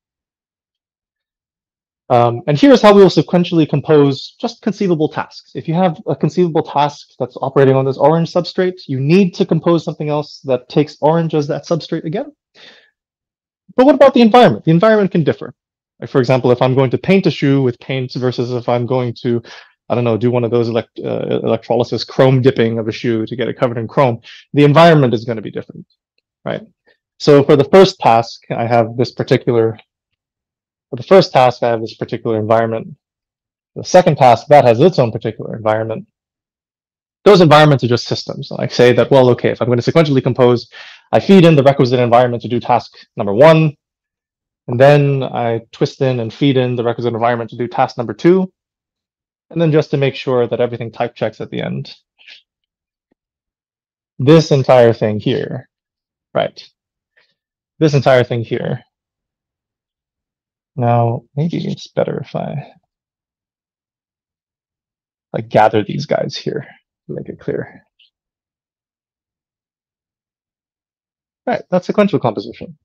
[SPEAKER 2] Um, and here's how we will sequentially compose just conceivable tasks. If you have a conceivable task that's operating on this orange substrate, you need to compose something else that takes orange as that substrate again. But what about the environment? The environment can differ. Like for example, if I'm going to paint a shoe with paint versus if I'm going to, I don't know, do one of those elect, uh, electrolysis chrome dipping of a shoe to get it covered in chrome, the environment is going to be different, right? So for the first task, I have this particular for the first task, I have this particular environment. The second task, that has its own particular environment. Those environments are just systems. I say that, well, okay, if I'm going to sequentially compose, I feed in the requisite environment to do task number one, and then I twist in and feed in the requisite environment to do task number two, and then just to make sure that everything type checks at the end. This entire thing here, right? This entire thing here now, maybe it's better if I like gather these guys here to make it clear. Right, that's sequential composition.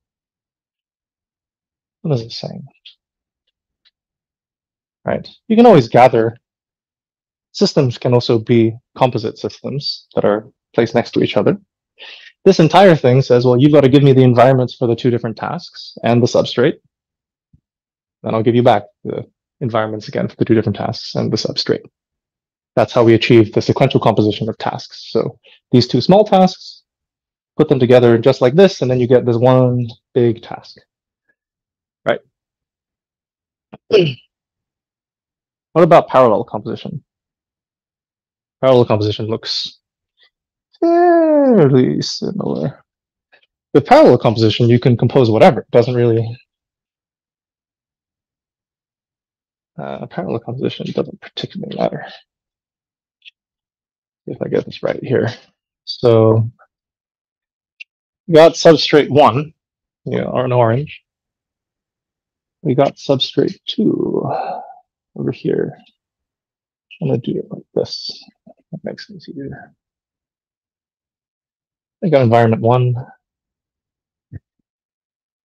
[SPEAKER 2] What is it saying? Right, you can always gather. Systems can also be composite systems that are placed next to each other. This entire thing says, well, you've got to give me the environments for the two different tasks and the substrate. Then I'll give you back the environments again for the two different tasks and the substrate. That's how we achieve the sequential composition of tasks. So these two small tasks, put them together just like this, and then you get this one big task, right? what about parallel composition? Parallel composition looks fairly similar. With parallel composition, you can compose whatever. It doesn't really Uh, parallel composition doesn't particularly matter. If I get this right here. So we got substrate one, yeah, or an orange. We got substrate two over here. I'm gonna do it like this. That makes things easier. I got environment one,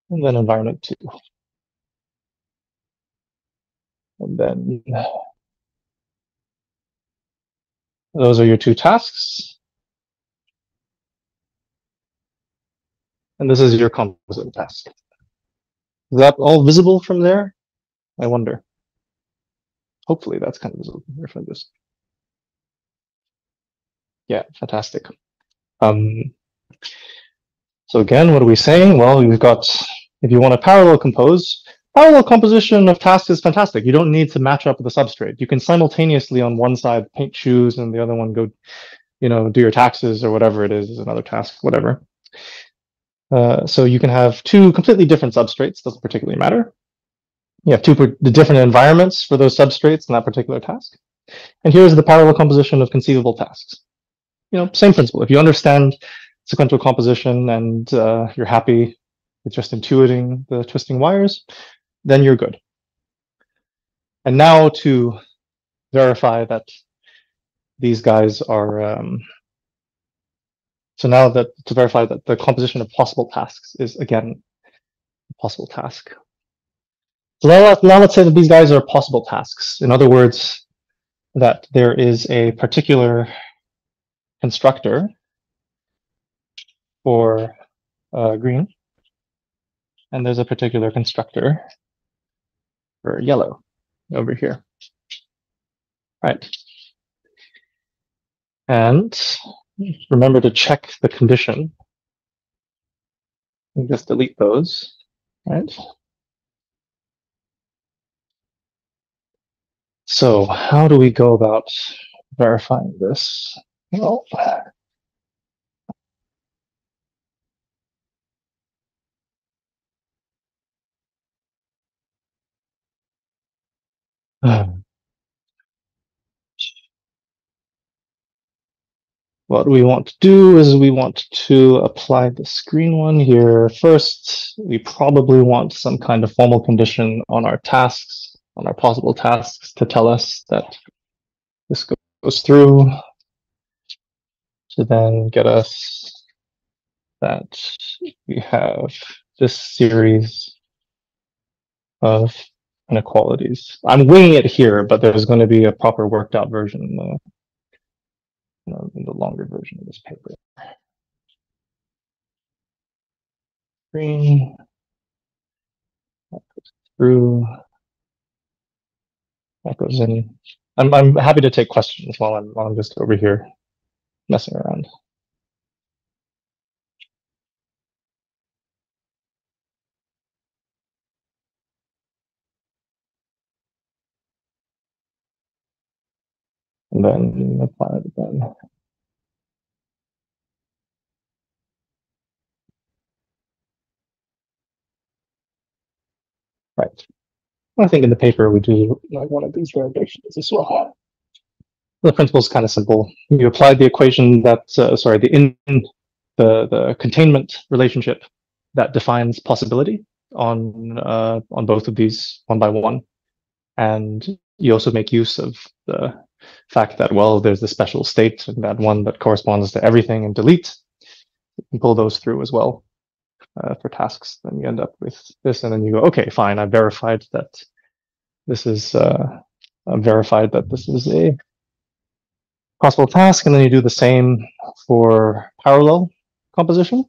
[SPEAKER 2] and then environment two. And then those are your two tasks. And this is your composite task. Is that all visible from there? I wonder. Hopefully that's kind of visible from this. Yeah, fantastic. Um, so again, what are we saying? Well, we've got, if you want to parallel compose, Parallel composition of tasks is fantastic. You don't need to match up with the substrate. You can simultaneously on one side paint shoes and the other one go, you know, do your taxes or whatever it is, is another task, whatever. Uh, so you can have two completely different substrates, doesn't particularly matter. You have two different environments for those substrates in that particular task. And here's the parallel composition of conceivable tasks. You know, same principle. If you understand sequential composition and uh, you're happy with just intuiting the twisting wires, then you're good. And now to verify that these guys are, um, so now that to verify that the composition of possible tasks is again a possible task. So now, now let's say that these guys are possible tasks. In other words, that there is a particular constructor for uh, green, and there's a particular constructor or yellow over here. Right. And remember to check the condition. And just delete those, right? So how do we go about verifying this? Well, what we want to do is we want to apply the screen one here. First, we probably want some kind of formal condition on our tasks, on our possible tasks to tell us that this goes through. to then get us that we have this series of inequalities. I'm winging it here, but there's going to be a proper worked out version in the, you know, in the longer version of this paper. Screen. That goes through. That goes in. I'm I'm happy to take questions while I'm while I'm just over here messing around. And then apply it again. Right. I think in the paper we do like one of these variations as well. The principle is kind of simple. You apply the equation that, uh, sorry, the in the the containment relationship that defines possibility on uh, on both of these one by one, and you also make use of the fact that well, there's the special state and that one that corresponds to everything and delete. You can pull those through as well uh, for tasks, then you end up with this, and then you go, okay, fine, I verified that this is uh, verified that this is a possible task, and then you do the same for parallel composition,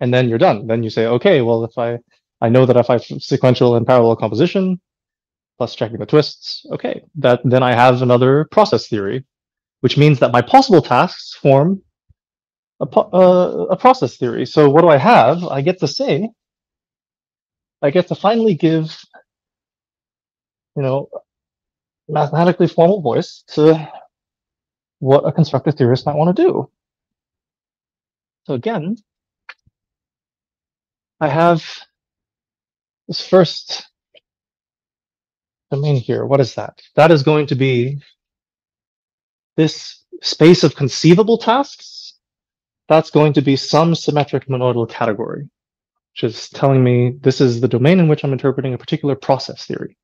[SPEAKER 2] and then you're done. Then you say, okay, well, if I I know that if I have sequential and parallel composition plus checking the twists, okay, that then I have another process theory, which means that my possible tasks form a, uh, a process theory. So what do I have? I get to say, I get to finally give, you know, mathematically formal voice to what a constructor theorist might want to do. So again, I have this first domain here. What is that? That is going to be this space of conceivable tasks that's going to be some symmetric monoidal category, which is telling me this is the domain in which I'm interpreting a particular process theory.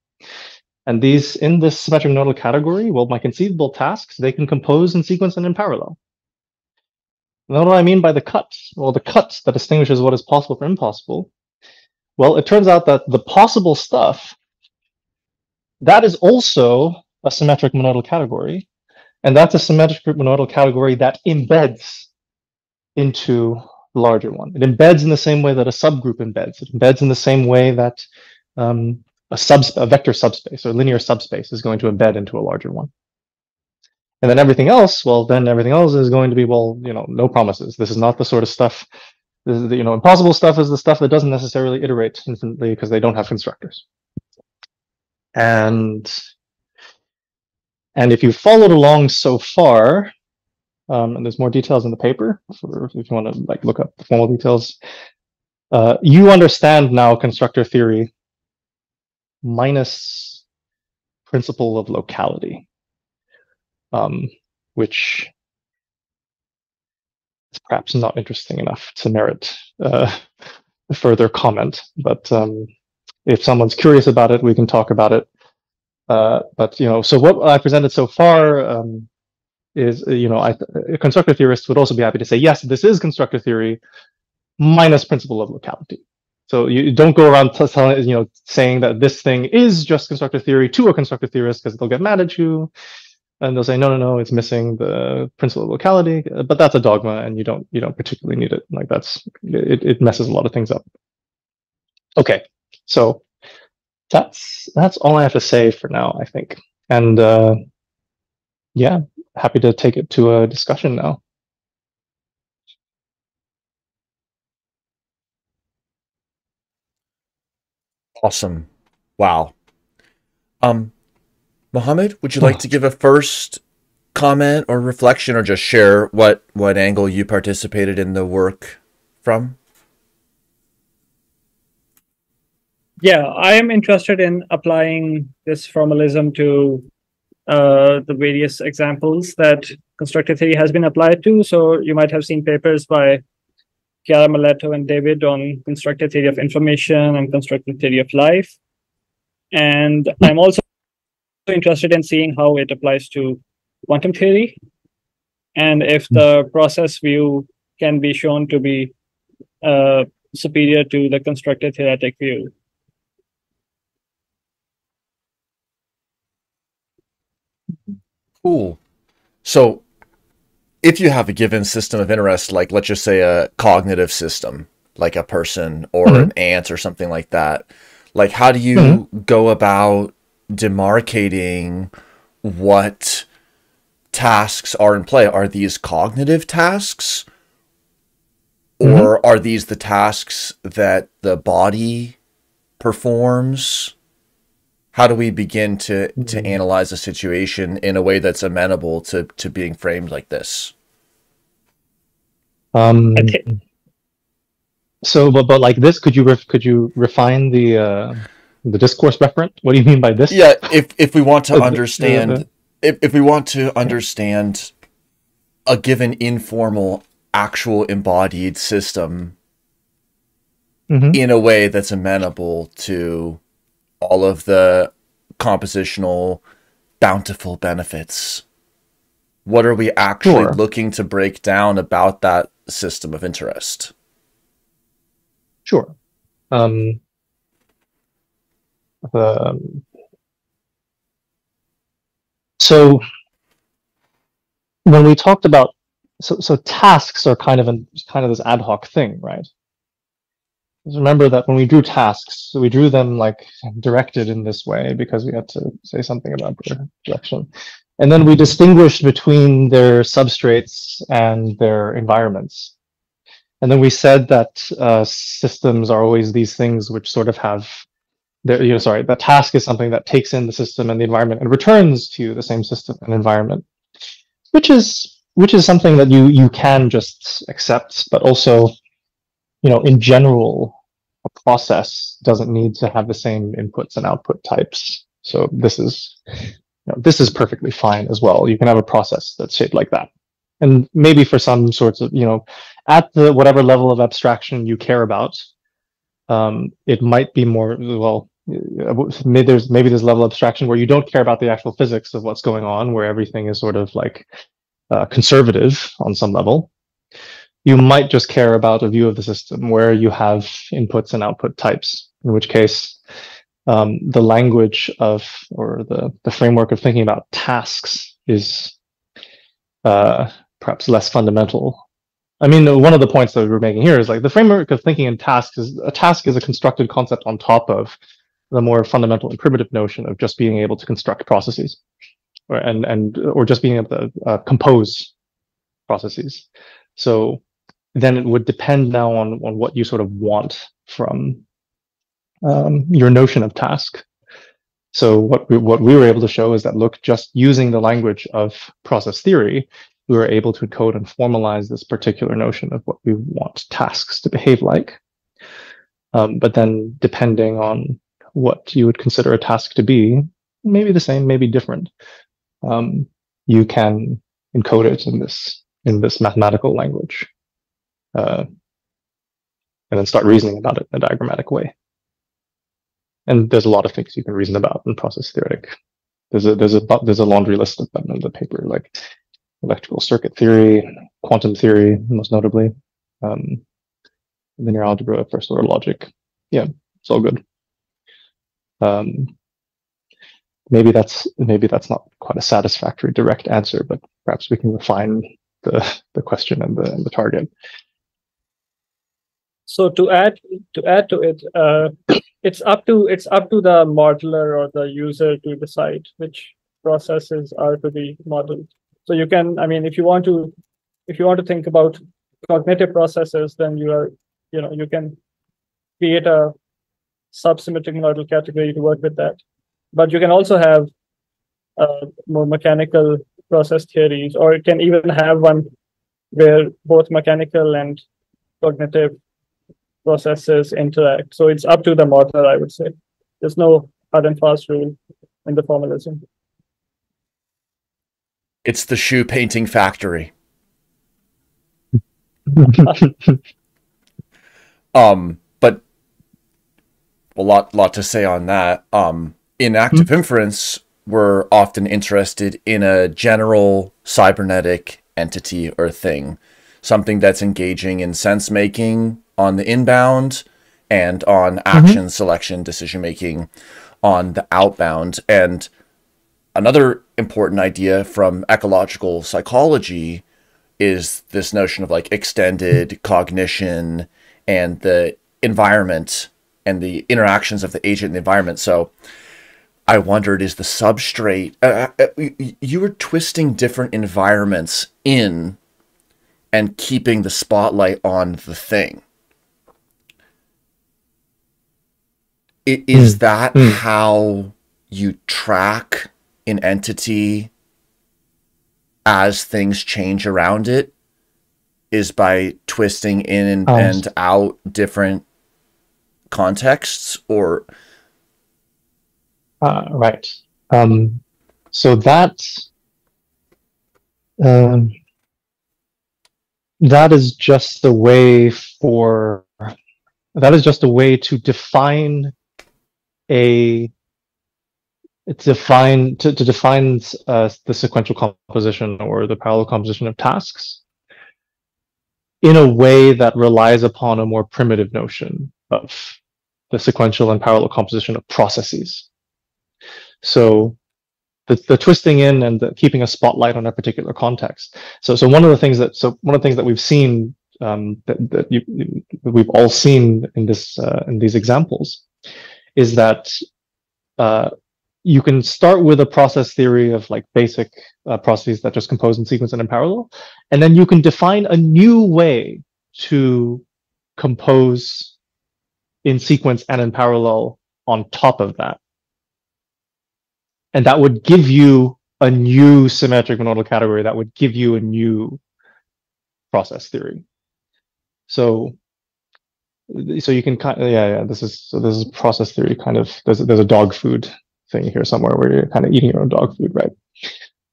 [SPEAKER 2] And these, in this symmetric monoidal category, well, my conceivable tasks, they can compose in sequence and in parallel. And what do I mean by the cut? Well, the cut that distinguishes what is possible from impossible. Well, it turns out that the possible stuff, that is also a symmetric monoidal category. And that's a symmetric monoidal category that embeds into the larger one. It embeds in the same way that a subgroup embeds. It embeds in the same way that um, a, a vector subspace or linear subspace is going to embed into a larger one. And then everything else, well, then everything else is going to be, well, you know, no promises. This is not the sort of stuff, this is the, you know, impossible stuff is the stuff that doesn't necessarily iterate infinitely because they don't have constructors. And and if you followed along so far, um, and there's more details in the paper for if you want to like look up the formal details. Uh, you understand now constructor theory minus principle of locality, um, which is perhaps not interesting enough to merit uh, further comment. But um, if someone's curious about it, we can talk about it. Uh, but you know, so what I presented so far um, is uh, you know I, constructor theorist would also be happy to say yes this is constructor theory minus principle of locality. So you don't go around telling you know saying that this thing is just constructor theory to a constructor theorist because they'll get mad at you and they'll say no no no it's missing the principle of locality. But that's a dogma and you don't you don't particularly need it. Like that's it, it messes a lot of things up. Okay so that's that's all i have to say for now i think and uh yeah happy to take it to a discussion now.
[SPEAKER 1] Awesome. Wow. Um, Muhammad, would you like to give a first comment or reflection or just share what, what angle you participated in the work from?
[SPEAKER 3] Yeah, I am interested in applying this formalism to uh, the various examples that constructive theory has been applied to. So you might have seen papers by Chiara Marletto and David on constructive theory of information and constructive theory of life. And I'm also interested in seeing how it applies to quantum theory. and if the process view can be shown to be uh, superior to the constructive theoretic view.
[SPEAKER 1] Cool. So, if you have a given system of interest, like let's just say a cognitive system, like a person or
[SPEAKER 2] Mhm.
[SPEAKER 1] an ant or something like that, like how do you
[SPEAKER 2] Mhm.
[SPEAKER 1] go about demarcating what tasks are in play? Are these cognitive tasks? Or are these the tasks that the body performs? How do we begin to, to
[SPEAKER 2] Mhm.
[SPEAKER 1] analyze a situation in a way that's amenable to, to being framed like this?
[SPEAKER 2] Um,
[SPEAKER 3] I
[SPEAKER 2] so, but but like this, could you ref, could you refine the uh, the discourse referent? What do you mean by this?
[SPEAKER 1] Yeah, if if we want to
[SPEAKER 2] the-
[SPEAKER 1] understand
[SPEAKER 2] the-
[SPEAKER 1] if, if we want to understand a given informal actual embodied system
[SPEAKER 2] Mhm.
[SPEAKER 1] in a way that's amenable to all of the compositional bountiful benefits what are we actually
[SPEAKER 2] Sure.
[SPEAKER 1] looking to break down about that system of interest
[SPEAKER 2] Sure. Um, um, so when we talked about so so tasks are kind of an kind of this ad hoc thing, right? Remember that when we drew tasks, we drew them like directed in this way because we had to say something about their direction. And then we distinguished between their substrates and their environments. And then we said that uh, systems are always these things which sort of have, their, you know, sorry, the task is something that takes in the system and the environment and returns to the same system and environment, which is which is something that you you can just accept, but also, you know, in general, a process doesn't need to have the same inputs and output types. So this is, you know, this is perfectly fine as well. You can have a process that's shaped like that, and maybe for some sorts of, you know, at the whatever level of abstraction you care about, um, it might be more well. Maybe there's maybe there's level of abstraction where you don't care about the actual physics of what's going on, where everything is sort of like uh, conservative on some level. You might just care about a view of the system where you have inputs and output types. In which case, um, the language of or the the framework of thinking about tasks is uh, perhaps less fundamental I mean, one of the points that we're making here is like the framework of thinking in tasks is a task is a constructed concept on top of the more fundamental and primitive notion of just being able to construct processes, or and and or just being able to uh, compose processes. So then it would depend now on on what you sort of want from um, your notion of task. So what we, what we were able to show is that look, just using the language of process theory, we were able to encode and formalize this particular notion of what we want tasks to behave like. Um, but then, depending on what you would consider a task to be, maybe the same, maybe different, um, you can encode it in this in this mathematical language, uh, and then start reasoning about it in a diagrammatic way. And there's a lot of things you can reason about in process theoretic. There's a there's a there's a laundry list of them in the paper, like electrical circuit theory, quantum theory, most notably, um, linear algebra, first order logic. Yeah, it's all good. Um, maybe that's maybe that's not quite a satisfactory direct answer, but perhaps we can refine the the question and the and the target.
[SPEAKER 3] So to add to add to it, uh, it's up to it's up to the modeler or the user to decide which processes are to be modeled. So you can, I mean, if you want to, if you want to think about cognitive processes, then you are, you know, you can create a subsymmetric monoidal category to work with that. But you can also have uh, more mechanical process theories, or it can even have one where both mechanical and cognitive processes interact. So it's up to the model, I would say. There's no hard and fast rule in the formalism.
[SPEAKER 1] it's the shoe painting factory Um, but a lot, lot to say on that. Um, in active inference, we're often interested in a general cybernetic entity or thing, something that's engaging in sense making on the inbound and on action selection decision making on the outbound. And another important idea from ecological psychology is this notion of like extended cognition and the environment and the interactions of the agent and the environment. So I wondered is the substrate, uh, uh, you were twisting different environments in and keeping the spotlight on the thing. I- Is that
[SPEAKER 2] Mm.
[SPEAKER 1] how you track an entity as things change around it? Is by twisting in and,
[SPEAKER 2] Um,
[SPEAKER 1] and out different contexts or
[SPEAKER 2] Uh, right. Um, so that um, that is just the way for that is just a way to define a to define to, to define uh, the sequential composition or the parallel composition of tasks in a way that relies upon a more primitive notion of the sequential and parallel composition of processes. So the, the twisting in and the keeping a spotlight on a particular context. So so one of the things that so one of the things that we've seen um, that, that you, you- we've all seen in this uh, in these examples is that uh, you can start with a process theory of like basic uh, processes that just compose in sequence and in parallel, and then you can define a new way to compose in sequence and in parallel on top of that. And that would give you a new symmetric monoidal category that would give you a new process theory. So so you can kind of yeah yeah this is so this is process theory kind of there's there's a dog food thing here somewhere where you're kind of eating your own dog food right?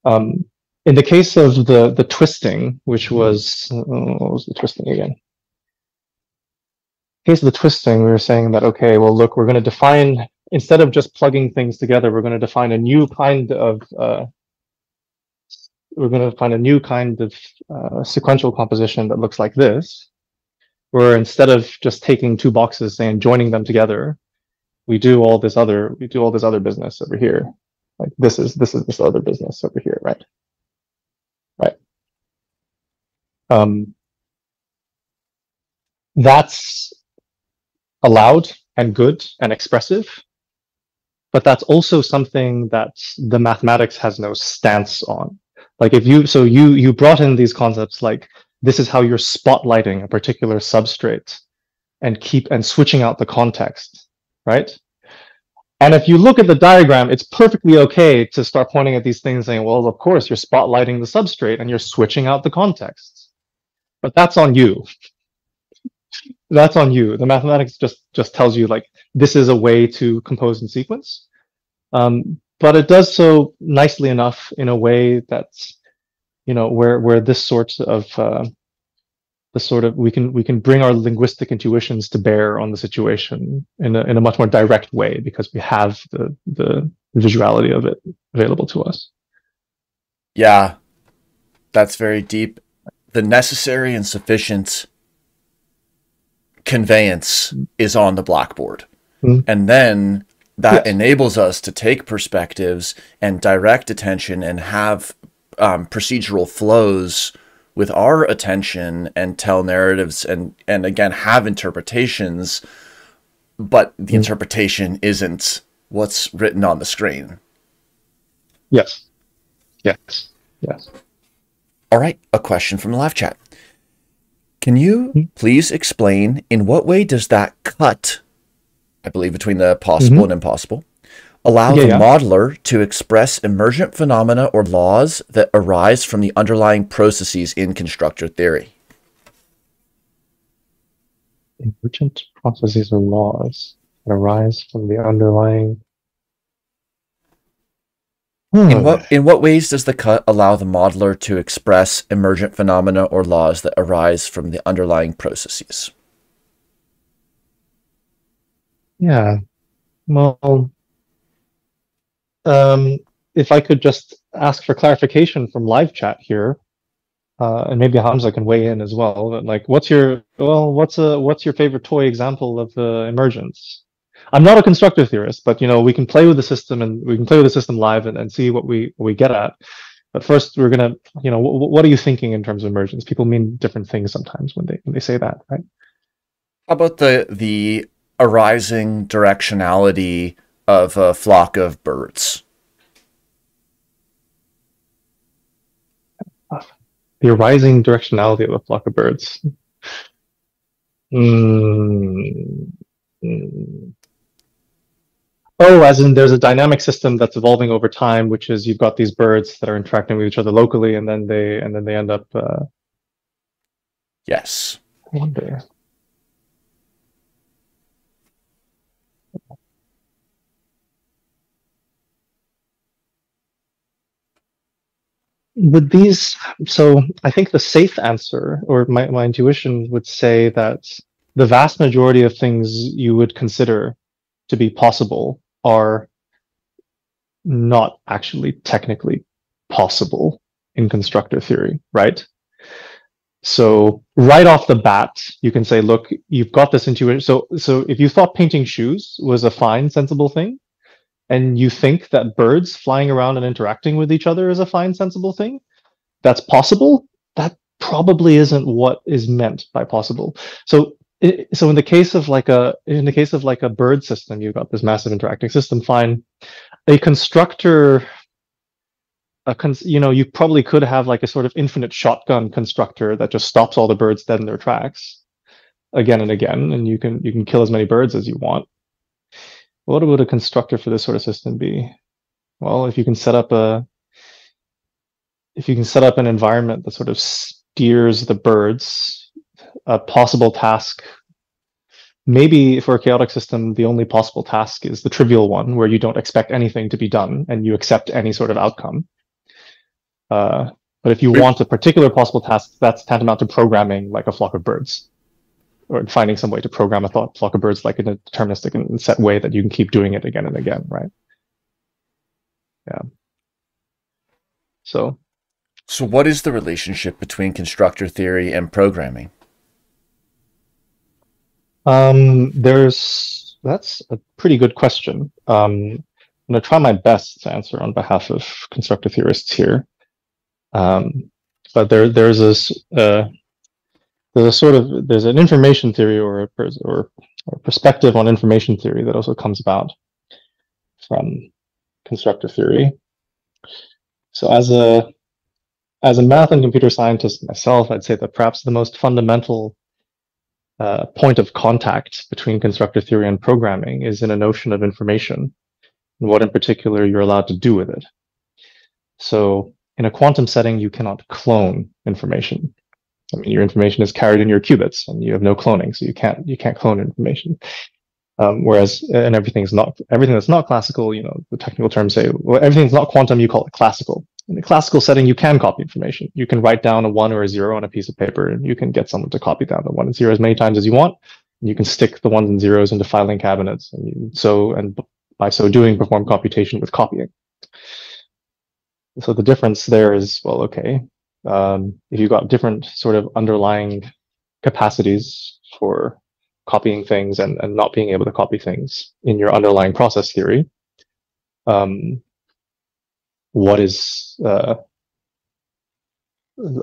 [SPEAKER 2] Um in the case of the the twisting which was what was the twisting again? Case of the twisting, we were saying that, okay, well, look, we're going to define, instead of just plugging things together, we're going to define a new kind of, uh, we're going to find a new kind of uh, sequential composition that looks like this, where instead of just taking two boxes and joining them together, we do all this other, we do all this other business over here. Like this is, this is this other business over here, right? Right. Um, that's allowed and good and expressive but that's also something that the mathematics has no stance on like if you so you you brought in these concepts like this is how you're spotlighting a particular substrate and keep and switching out the context right? And if you look at the diagram it's perfectly okay to start pointing at these things saying well of course you're spotlighting the substrate and you're switching out the context. But that's on you. That's on you. The mathematics just just tells you like this is a way to compose in sequence, um, but it does so nicely enough in a way that's you know where where this sort of uh, the sort of we can we can bring our linguistic intuitions to bear on the situation in a in a much more direct way because we have the the visuality of it available to us.
[SPEAKER 1] Yeah, that's very deep. The necessary and sufficient conveyance is on the blackboard.
[SPEAKER 2] Mhm.
[SPEAKER 1] And then that
[SPEAKER 2] Yes.
[SPEAKER 1] enables us to take perspectives and direct attention and have um, procedural flows with our attention and tell narratives and and again have interpretations but the mm-hmm. interpretation isn't what's written on the screen
[SPEAKER 2] Yes. Yes. Yes.
[SPEAKER 1] All right, a question from the live chat. Can you mm-hmm. please explain in what way does that cut, I believe, between the possible mm-hmm. and impossible, allow
[SPEAKER 2] Yeah,
[SPEAKER 1] the
[SPEAKER 2] yeah.
[SPEAKER 1] modeler to express emergent phenomena or laws that arise from the underlying processes in constructor theory?
[SPEAKER 2] Emergent processes or laws that arise from the underlying.
[SPEAKER 1] In
[SPEAKER 2] Hmm.
[SPEAKER 1] what in what ways does the cut allow the modeler to express emergent phenomena or laws that arise from the underlying processes?
[SPEAKER 2] Yeah. Well, um, if I could just ask for clarification from live chat here, uh, and maybe Hamza can weigh in as well. Like, what's your well, what's a what's your favorite toy example of uh, emergence? I'm not a constructor theorist, but you know, we can play with the system and we can play with the system live and, and see what we what we get at. But first, we're gonna, you know, what are you thinking in terms of emergence? People mean different things sometimes when they when they say that, right?
[SPEAKER 1] How about the the arising directionality of a flock of birds?
[SPEAKER 2] The arising directionality of a flock of birds. Mm. Mm. Oh, as in there's a dynamic system that's evolving over time, which is you've got these birds that are interacting with each other locally, and then they and then they end up. Uh...
[SPEAKER 1] Yes.
[SPEAKER 2] I wonder. Would these so I think the safe answer or my, my intuition would say that the vast majority of things you would consider to be possible are not actually technically possible in constructor theory, right? So right off the bat, you can say, look, you've got this intuition. So, so if you thought painting shoes was a fine, sensible thing, and you think that birds flying around and interacting with each other is a fine, sensible thing, that's possible. That probably isn't what is meant by possible. So so in the case of like a in the case of like a bird system, you've got this massive interacting system. Fine, a constructor. A cons- you know, you probably could have like a sort of infinite shotgun constructor that just stops all the birds dead in their tracks, again and again, and you can you can kill as many birds as you want. What would a constructor for this sort of system be? Well, if you can set up a if you can set up an environment that sort of steers the birds a possible task maybe for a chaotic system the only possible task is the trivial one where you don't expect anything to be done and you accept any sort of outcome. Uh, but if you want a particular possible task that's tantamount to programming like a flock of birds or finding some way to program a thought flock of birds like in a deterministic and set way that you can keep doing it again and again right yeah so
[SPEAKER 1] so what is the relationship between constructor theory and programming
[SPEAKER 2] um, there's that's a pretty good question. Um, I'm going to try my best to answer on behalf of constructor theorists here. Um, but there there's this uh, there's a sort of there's an information theory or a, or, or perspective on information theory that also comes about from constructor theory. So as a as a math and computer scientist myself, I'd say that perhaps the most fundamental uh, point of contact between constructor theory and programming is in a notion of information and what in particular you're allowed to do with it. So in a quantum setting, you cannot clone information. I mean, your information is carried in your qubits and you have no cloning, so you can't, you can't clone information. Um, whereas, and everything's not, everything that's not classical, you know, the technical terms say, well, everything's not quantum, you call it classical. In a classical setting, you can copy information. You can write down a one or a zero on a piece of paper, and you can get someone to copy down the one and zero as many times as you want. You can stick the ones and zeros into filing cabinets, and you, so and by so doing, perform computation with copying. So the difference there is well, okay, um, if you've got different sort of underlying capacities for copying things and, and not being able to copy things in your underlying process theory, um, what is uh,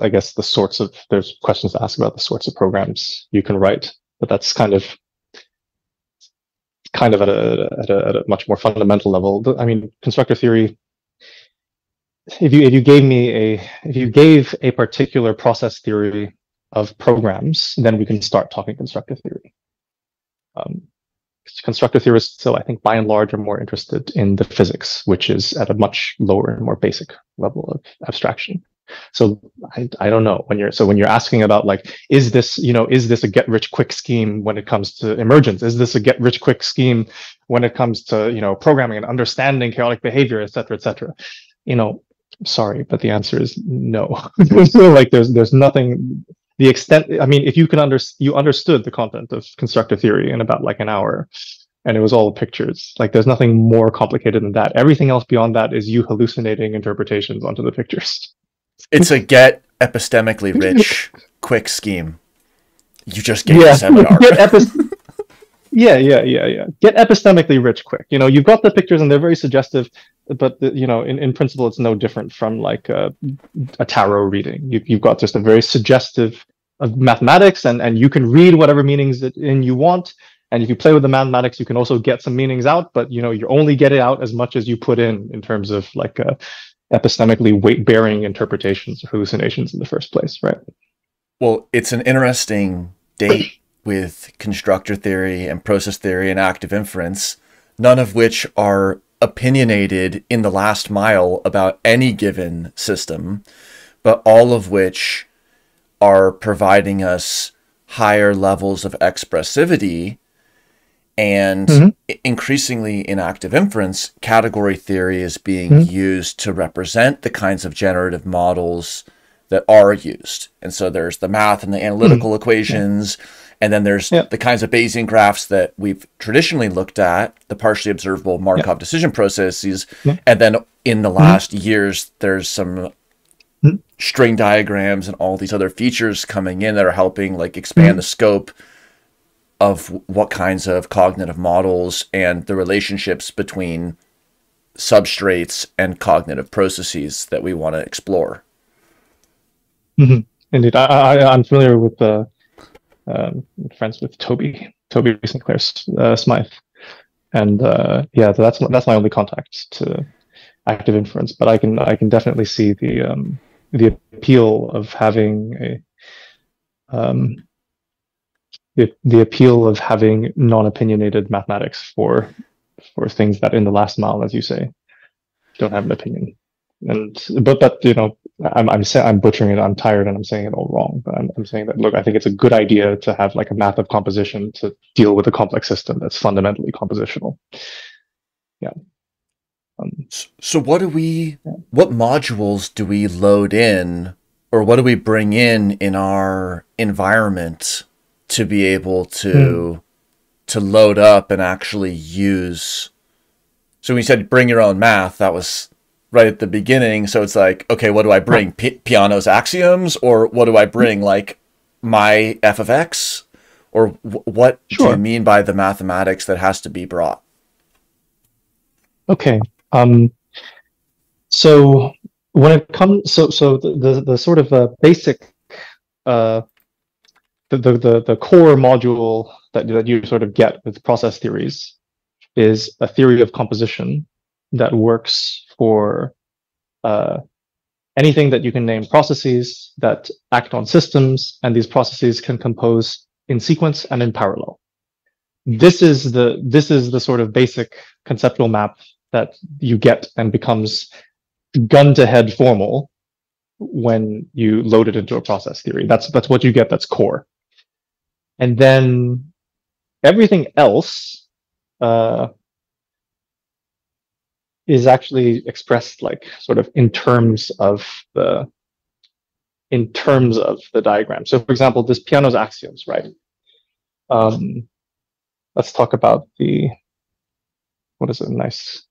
[SPEAKER 2] I guess the sorts of there's questions to ask about the sorts of programs you can write, but that's kind of kind of at a, at a, at a much more fundamental level. I mean, constructor theory. If you if you gave me a if you gave a particular process theory of programs, then we can start talking constructor theory. Um, constructor theorists, so I think by and large, are more interested in the physics, which is at a much lower and more basic level of abstraction. So I, I don't know when you're so when you're asking about like is this you know is this a get rich quick scheme when it comes to emergence is this a get rich quick scheme when it comes to you know programming and understanding chaotic behavior et cetera et cetera you know sorry but the answer is no like there's there's nothing the extent i mean if you can under you understood the content of constructor theory in about like an hour and it was all pictures like there's nothing more complicated than that everything else beyond that is you hallucinating interpretations onto the pictures
[SPEAKER 1] it's a get epistemically rich, quick scheme. You just gave
[SPEAKER 2] yeah.
[SPEAKER 1] a seminar.
[SPEAKER 2] Get epis- yeah, yeah, yeah, yeah. Get epistemically rich quick. You know, you've got the pictures and they're very suggestive, but the, you know, in, in principle, it's no different from like a, a tarot reading. You, you've got just a very suggestive of mathematics, and and you can read whatever meanings that in you want. And if you play with the mathematics, you can also get some meanings out. But you know, you only get it out as much as you put in in terms of like uh, epistemically weight-bearing interpretations or hallucinations in the first place, right?
[SPEAKER 1] Well, it's an interesting date with constructor theory and process theory and active inference, none of which are opinionated in the last mile about any given system, but all of which are providing us higher levels of expressivity and
[SPEAKER 2] Mhm.
[SPEAKER 1] increasingly in active inference category theory is being
[SPEAKER 2] Mhm.
[SPEAKER 1] used to represent the kinds of generative models that are used and so there's the math and the analytical equations and then there's
[SPEAKER 2] Yeah.
[SPEAKER 1] the kinds of bayesian graphs that we've traditionally looked at the partially observable markov decision processes
[SPEAKER 2] Yeah.
[SPEAKER 1] and then in the last years there's some
[SPEAKER 2] Mhm.
[SPEAKER 1] string diagrams and all these other features coming in that are helping like expand
[SPEAKER 2] Mhm.
[SPEAKER 1] the scope of what kinds of cognitive models and the relationships between substrates and cognitive processes that we want to explore.
[SPEAKER 2] hmm Indeed, I, I, I'm familiar with the um, friends with Toby, Toby St Clere uh, Smithe, and uh, yeah, that's that's my only contact to active inference. But I can I can definitely see the um, the appeal of having a um, the the appeal of having non-opinionated mathematics for for things that in the last mile, as you say, don't have an opinion and but but you know i'm i'm sa- i'm butchering it i'm tired and i'm saying it all wrong but I'm, I'm saying that look i think it's a good idea to have like a math of composition to deal with a complex system that's fundamentally compositional. Yeah. Um,
[SPEAKER 1] So what do we what modules do we load in or what do we bring in in our environment to be able to to load up and actually use? So when you said bring your own math that was right at the beginning so it's like okay what do I bring? P- Peano's axioms or what do I bring like my f of x? Or w- what do you mean by the mathematics that has to be brought?
[SPEAKER 2] Okay. Um, so when it comes, so so the the, the sort of uh, basic, uh, the, the the the core module that that you sort of get with process theories is a theory of composition that works for uh, anything that you can name processes that act on systems, and these processes can compose in sequence and in parallel. This is the this is the sort of basic conceptual map that you get and becomes gun to head formal when you load it into a process theory. That's that's what you get that's core. And then everything else uh, is actually expressed like sort of in terms of the in terms of the diagram. So for example, this Peano's axioms, right? Um, let's talk about the what is it? Nice.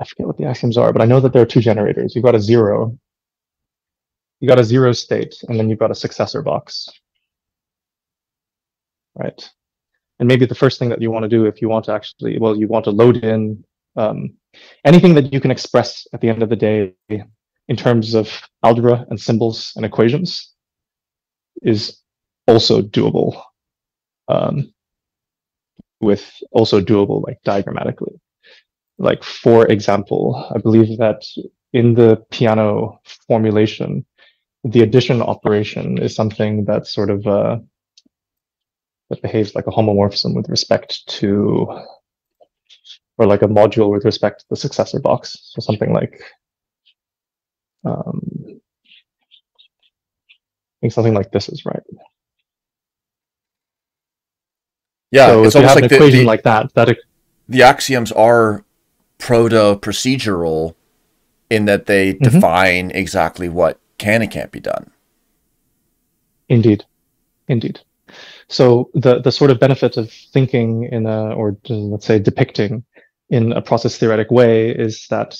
[SPEAKER 2] I forget what the axioms are, but I know that there are two generators. You've got a zero, you got a zero state, and then you've got a successor box. Right. And maybe the first thing that you want to do if you want to actually, well, you want to load in um, anything that you can express at the end of the day in terms of algebra and symbols and equations is also doable um, with also doable like diagrammatically. Like for example i believe that in the Peano formulation the addition operation is something that sort of uh, that behaves like a homomorphism with respect to or like a module with respect to the successor box so something like um, I think something like this is right.
[SPEAKER 1] yeah
[SPEAKER 2] so
[SPEAKER 1] it's
[SPEAKER 2] if you have
[SPEAKER 1] like
[SPEAKER 2] an
[SPEAKER 1] the,
[SPEAKER 2] equation
[SPEAKER 1] the,
[SPEAKER 2] like that, that
[SPEAKER 1] the axioms are proto procedural in that they
[SPEAKER 2] Mhm.
[SPEAKER 1] define exactly what can and can't be done.
[SPEAKER 2] Indeed, indeed. So the the sort of benefit of thinking in a or let's say depicting in a process theoretic way is that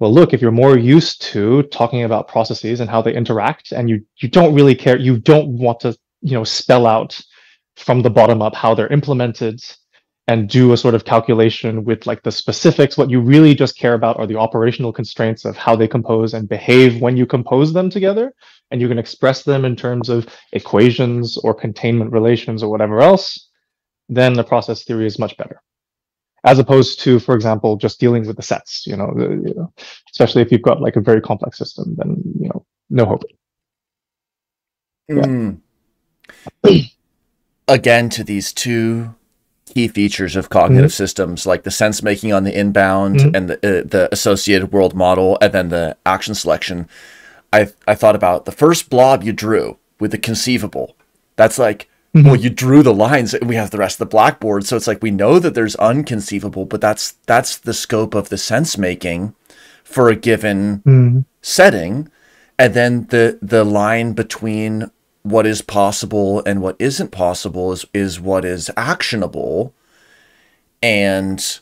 [SPEAKER 2] well, look, if you're more used to talking about processes and how they interact, and you you don't really care, you don't want to you know spell out from the bottom up how they're implemented and do a sort of calculation with like the specifics. What you really just care about are the operational constraints of how they compose and behave when you compose them together. And you can express them in terms of equations or containment relations or whatever else. Then the process theory is much better. As opposed to, for example, just dealing with the sets, you know, the, you know especially if you've got like a very complex system, then, you know, no hope.
[SPEAKER 1] Mm. Again, to these two key features of cognitive mm-hmm. systems, like the sense making on the inbound mm-hmm. and the, uh, the associated world model, and then the action selection. I I thought about the first blob you drew with the conceivable. That's like mm-hmm. well, you drew the lines, and we have the rest of the blackboard. So it's like we know that there's unconceivable, but that's that's the scope of the sense making for a given mm-hmm. setting, and then the the line between what is possible and what isn't possible is is what is actionable and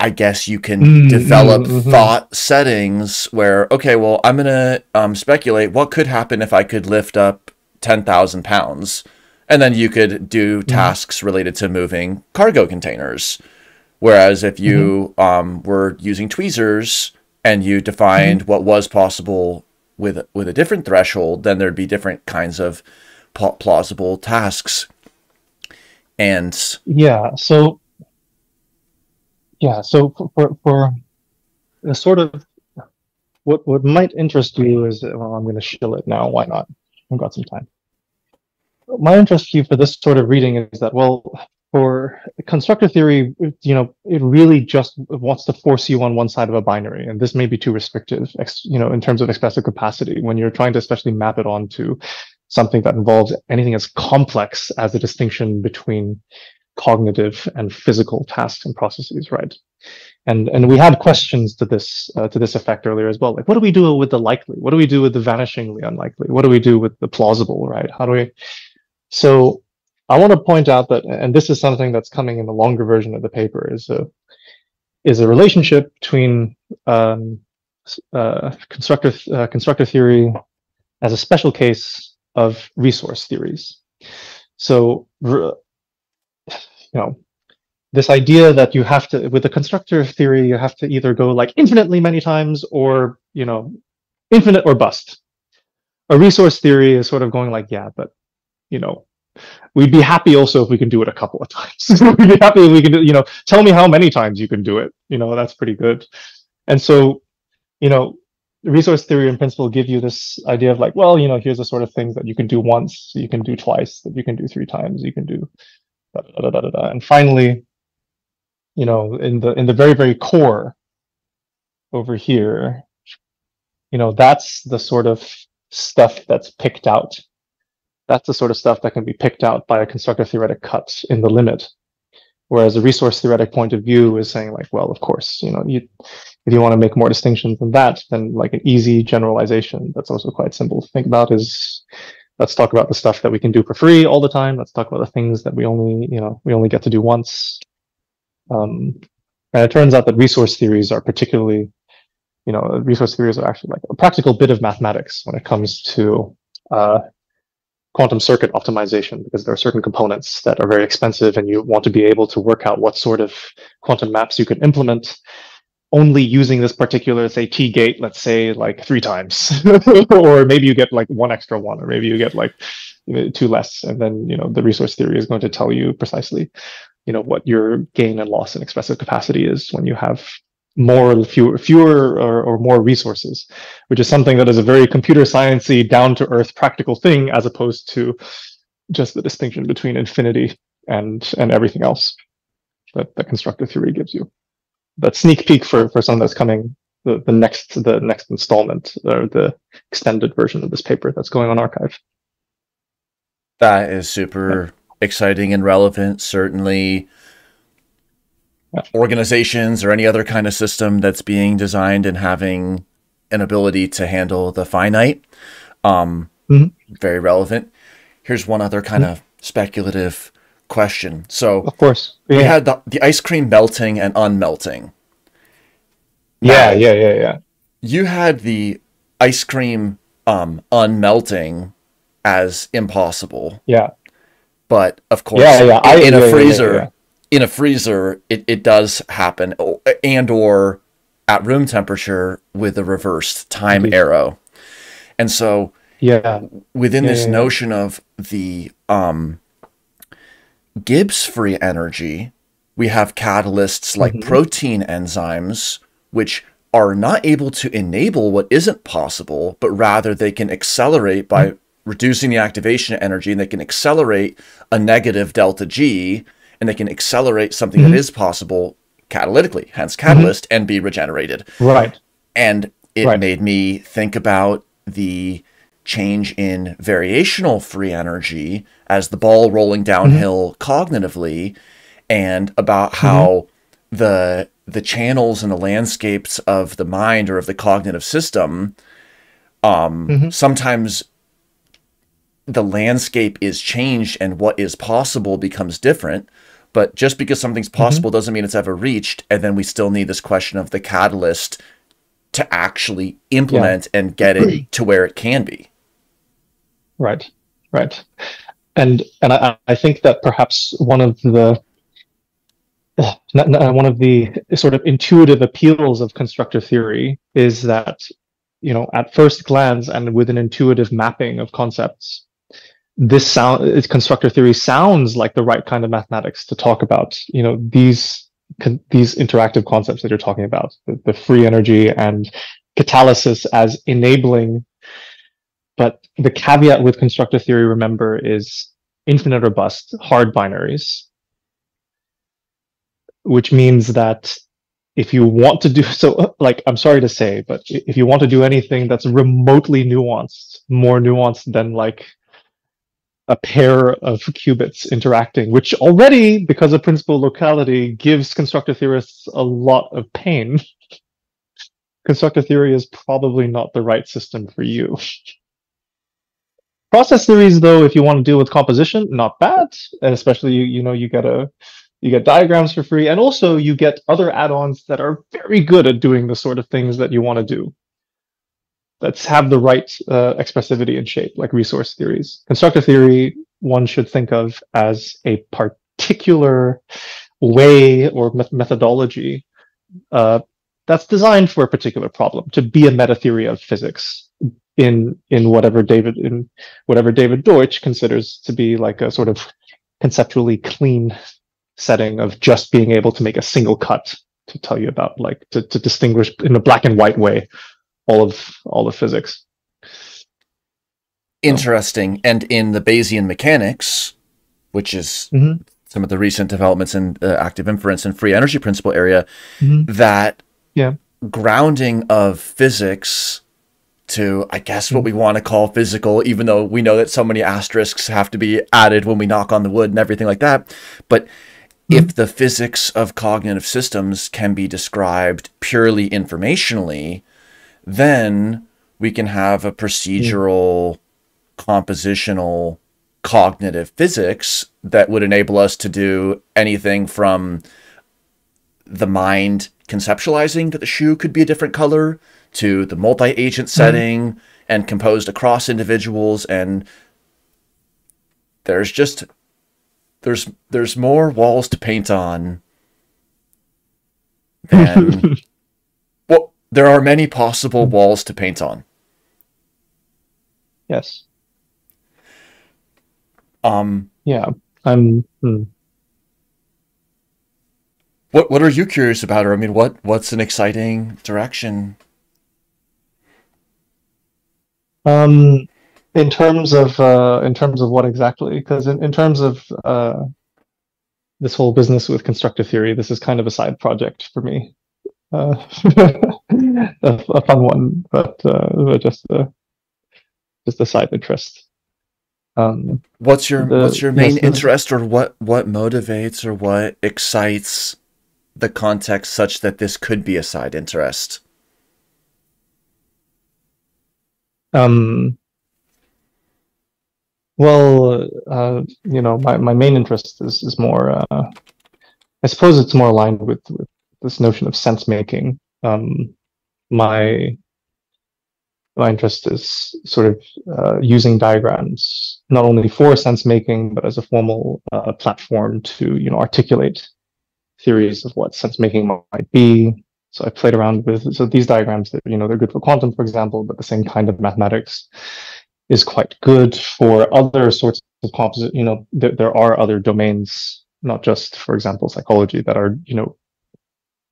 [SPEAKER 1] I guess you can mm, develop mm-hmm. thought settings where okay, well, I'm gonna um, speculate what could happen if I could lift up ten thousand pounds, and then you could do mm-hmm. tasks related to moving cargo containers. Whereas if you mm-hmm. um, were using tweezers and you defined mm-hmm. what was possible with with a different threshold, then there'd be different kinds of plausible tasks. And
[SPEAKER 2] yeah, so yeah, so for for a sort of what what might interest you is well, I'm going to shill it now. Why not? I've got some time. My interest for this sort of reading is that well, for constructor theory, you know, it really just wants to force you on one side of a binary, and this may be too restrictive, you know, in terms of expressive capacity when you're trying to especially map it onto something that involves anything as complex as the distinction between cognitive and physical tasks and processes, right? And and we had questions to this uh, to this effect earlier as well. Like, what do we do with the likely? What do we do with the vanishingly unlikely? What do we do with the plausible? Right? How do we? So I want to point out that, and this is something that's coming in the longer version of the paper, is a is a relationship between um, uh, constructor uh, constructor theory as a special case of resource theories. So, you know, this idea that you have to, with the constructor theory, you have to either go like infinitely many times or, you know, infinite or bust. A resource theory is sort of going like, yeah, but, you know, we'd be happy also if we can do it a couple of times. we'd be happy if we can, you know, tell me how many times you can do it. You know, that's pretty good. And so, you know, resource theory and principle give you this idea of like, well, you know, here's the sort of things that you can do once, you can do twice, that you can do three times, you can do, da, da, da, da, da. and finally, you know, in the in the very very core over here, you know, that's the sort of stuff that's picked out that's the sort of stuff that can be picked out by a constructor theoretic cut in the limit. Whereas a resource theoretic point of view is saying like, well, of course, you know, you, if you want to make more distinctions than that, then like an easy generalization that's also quite simple to think about is let's talk about the stuff that we can do for free all the time. Let's talk about the things that we only, you know, we only get to do once. Um, and it turns out that resource theories are particularly, you know, resource theories are actually like a practical bit of mathematics when it comes to uh, quantum circuit optimization because there are certain components that are very expensive and you want to be able to work out what sort of quantum maps you can implement only using this particular say t gate let's say like three times. Or maybe you get like one extra one or maybe you get like two less and then you know the resource theory is going to tell you precisely you know what your gain and loss in expressive capacity is when you have more fewer fewer or, or more resources which is something that is a very computer sciencey down to earth practical thing as opposed to just the distinction between infinity and and everything else that the constructor theory gives you that sneak peek for for something that's coming the, the next the next installment or the extended version of this paper that's going on arXiv.
[SPEAKER 1] that is super yeah. exciting and relevant certainly organizations or any other kind of system that's being designed and having an ability to handle the finite. Um, mm-hmm. Very relevant. Here's one other kind mm-hmm. of speculative question. So,
[SPEAKER 2] of course,
[SPEAKER 1] yeah. we had the, the ice cream melting and unmelting.
[SPEAKER 2] Yeah,
[SPEAKER 1] Now,
[SPEAKER 2] yeah, yeah, yeah.
[SPEAKER 1] You had the ice cream um unmelting as impossible,
[SPEAKER 2] Yeah.
[SPEAKER 1] but of course,
[SPEAKER 2] Yeah, yeah,
[SPEAKER 1] in,
[SPEAKER 2] I-
[SPEAKER 1] in
[SPEAKER 2] yeah,
[SPEAKER 1] a freezer,
[SPEAKER 2] yeah.
[SPEAKER 1] in a freezer, it, it does happen, and or at room temperature with a reversed time
[SPEAKER 2] Indeed.
[SPEAKER 1] arrow, and so
[SPEAKER 2] Yeah.
[SPEAKER 1] within this notion of the um, Gibbs free energy, we have catalysts like
[SPEAKER 2] Mhm.
[SPEAKER 1] protein enzymes, which are not able to enable what isn't possible, but rather they can accelerate by
[SPEAKER 2] Mm-hmm.
[SPEAKER 1] reducing the activation energy and they can accelerate a negative delta G and they can accelerate something
[SPEAKER 2] Mhm.
[SPEAKER 1] that is possible catalytically, hence catalyst, and be regenerated
[SPEAKER 2] Right.
[SPEAKER 1] and it
[SPEAKER 2] Right.
[SPEAKER 1] made me think about the change in variational free energy as the ball rolling downhill cognitively and about how the the channels and the landscapes of the mind or of the cognitive system um
[SPEAKER 2] Mhm.
[SPEAKER 1] sometimes the landscape is changed and what is possible becomes different. But just because something's possible doesn't mean it's ever reached and then we still need this question of the catalyst to actually implement and get it to where it can be
[SPEAKER 2] Right, right, and and I, I think that perhaps one of the uh, not- one of the sort of intuitive appeals of constructor theory is that you know at first glance and with an intuitive mapping of concepts this sound it's constructor theory sounds like the right kind of mathematics to talk about you know these these interactive concepts that you're talking about the, the free energy and catalysis as enabling but the caveat with constructor theory, remember, is infinite robust hard binaries, which means that if you want to do so, like, I'm sorry to say, but if you want to do anything that's remotely nuanced, more nuanced than like a pair of qubits interacting, which already, because of principal locality, gives constructor theorists a lot of pain. constructor theory is probably not the right system for you. Process theories, though, if you want to deal with composition, not bad. And especially you, you know, you get a you get diagrams for free, and also you get other add-ons that are very good at doing the sort of things that you want to do. Let's have the right uh, expressivity and shape, like resource theories. Constructor theory, one should think of as a particular way or met- methodology uh, that's designed for a particular problem to be a meta theory of physics in in whatever David in whatever David Deutsch considers to be like a sort of conceptually clean setting of just being able to make a single cut to tell you about like to, to distinguish in a black and white way all of all of physics.
[SPEAKER 1] interesting and in the bayesian mechanics which is
[SPEAKER 2] Mhm.
[SPEAKER 1] some of the recent developments in uh, active inference and free energy principle area
[SPEAKER 2] Mhm.
[SPEAKER 1] that
[SPEAKER 2] Yeah.
[SPEAKER 1] grounding of physics to i guess what we want to call physical even though we know that so many asterisks have to be added when we knock on the wood and everything like that. But
[SPEAKER 2] Mm-hmm.
[SPEAKER 1] if the physics of cognitive systems can be described purely informationally then we can have a procedural compositional cognitive physics that would enable us to do anything from the mind conceptualizing that the shoe could be a different color to the multi-agent setting and composed across individuals and there's just there's there's more walls to paint on than well there are many possible walls to paint on
[SPEAKER 2] Yes.
[SPEAKER 1] um
[SPEAKER 2] Yeah. I'm. hmm.
[SPEAKER 1] what what are you curious about or i mean what what's an exciting direction
[SPEAKER 2] Um, in terms of uh, in terms of what exactly? Because in, in terms of uh, this whole business with constructor theory, this is kind of a side project for me. Uh, a, a fun one, but, uh, but just a just a side interest. Um,
[SPEAKER 1] What's your
[SPEAKER 2] The-
[SPEAKER 1] what's your main
[SPEAKER 2] yes,
[SPEAKER 1] interest or what what motivates or what excites the context such that this could be a side interest?
[SPEAKER 2] Um, well, uh, you know, my, my main interest is, is more, uh, I suppose it's more aligned with, with this notion of sense making. Um, my my interest is sort of uh, using diagrams not only for sense making but as a formal uh, platform to you know articulate theories of what sense making might be so i played around with so these diagrams that you know they're good for quantum for example but the same kind of mathematics is quite good for other sorts of composite you know there, there are other domains not just for example psychology that are you know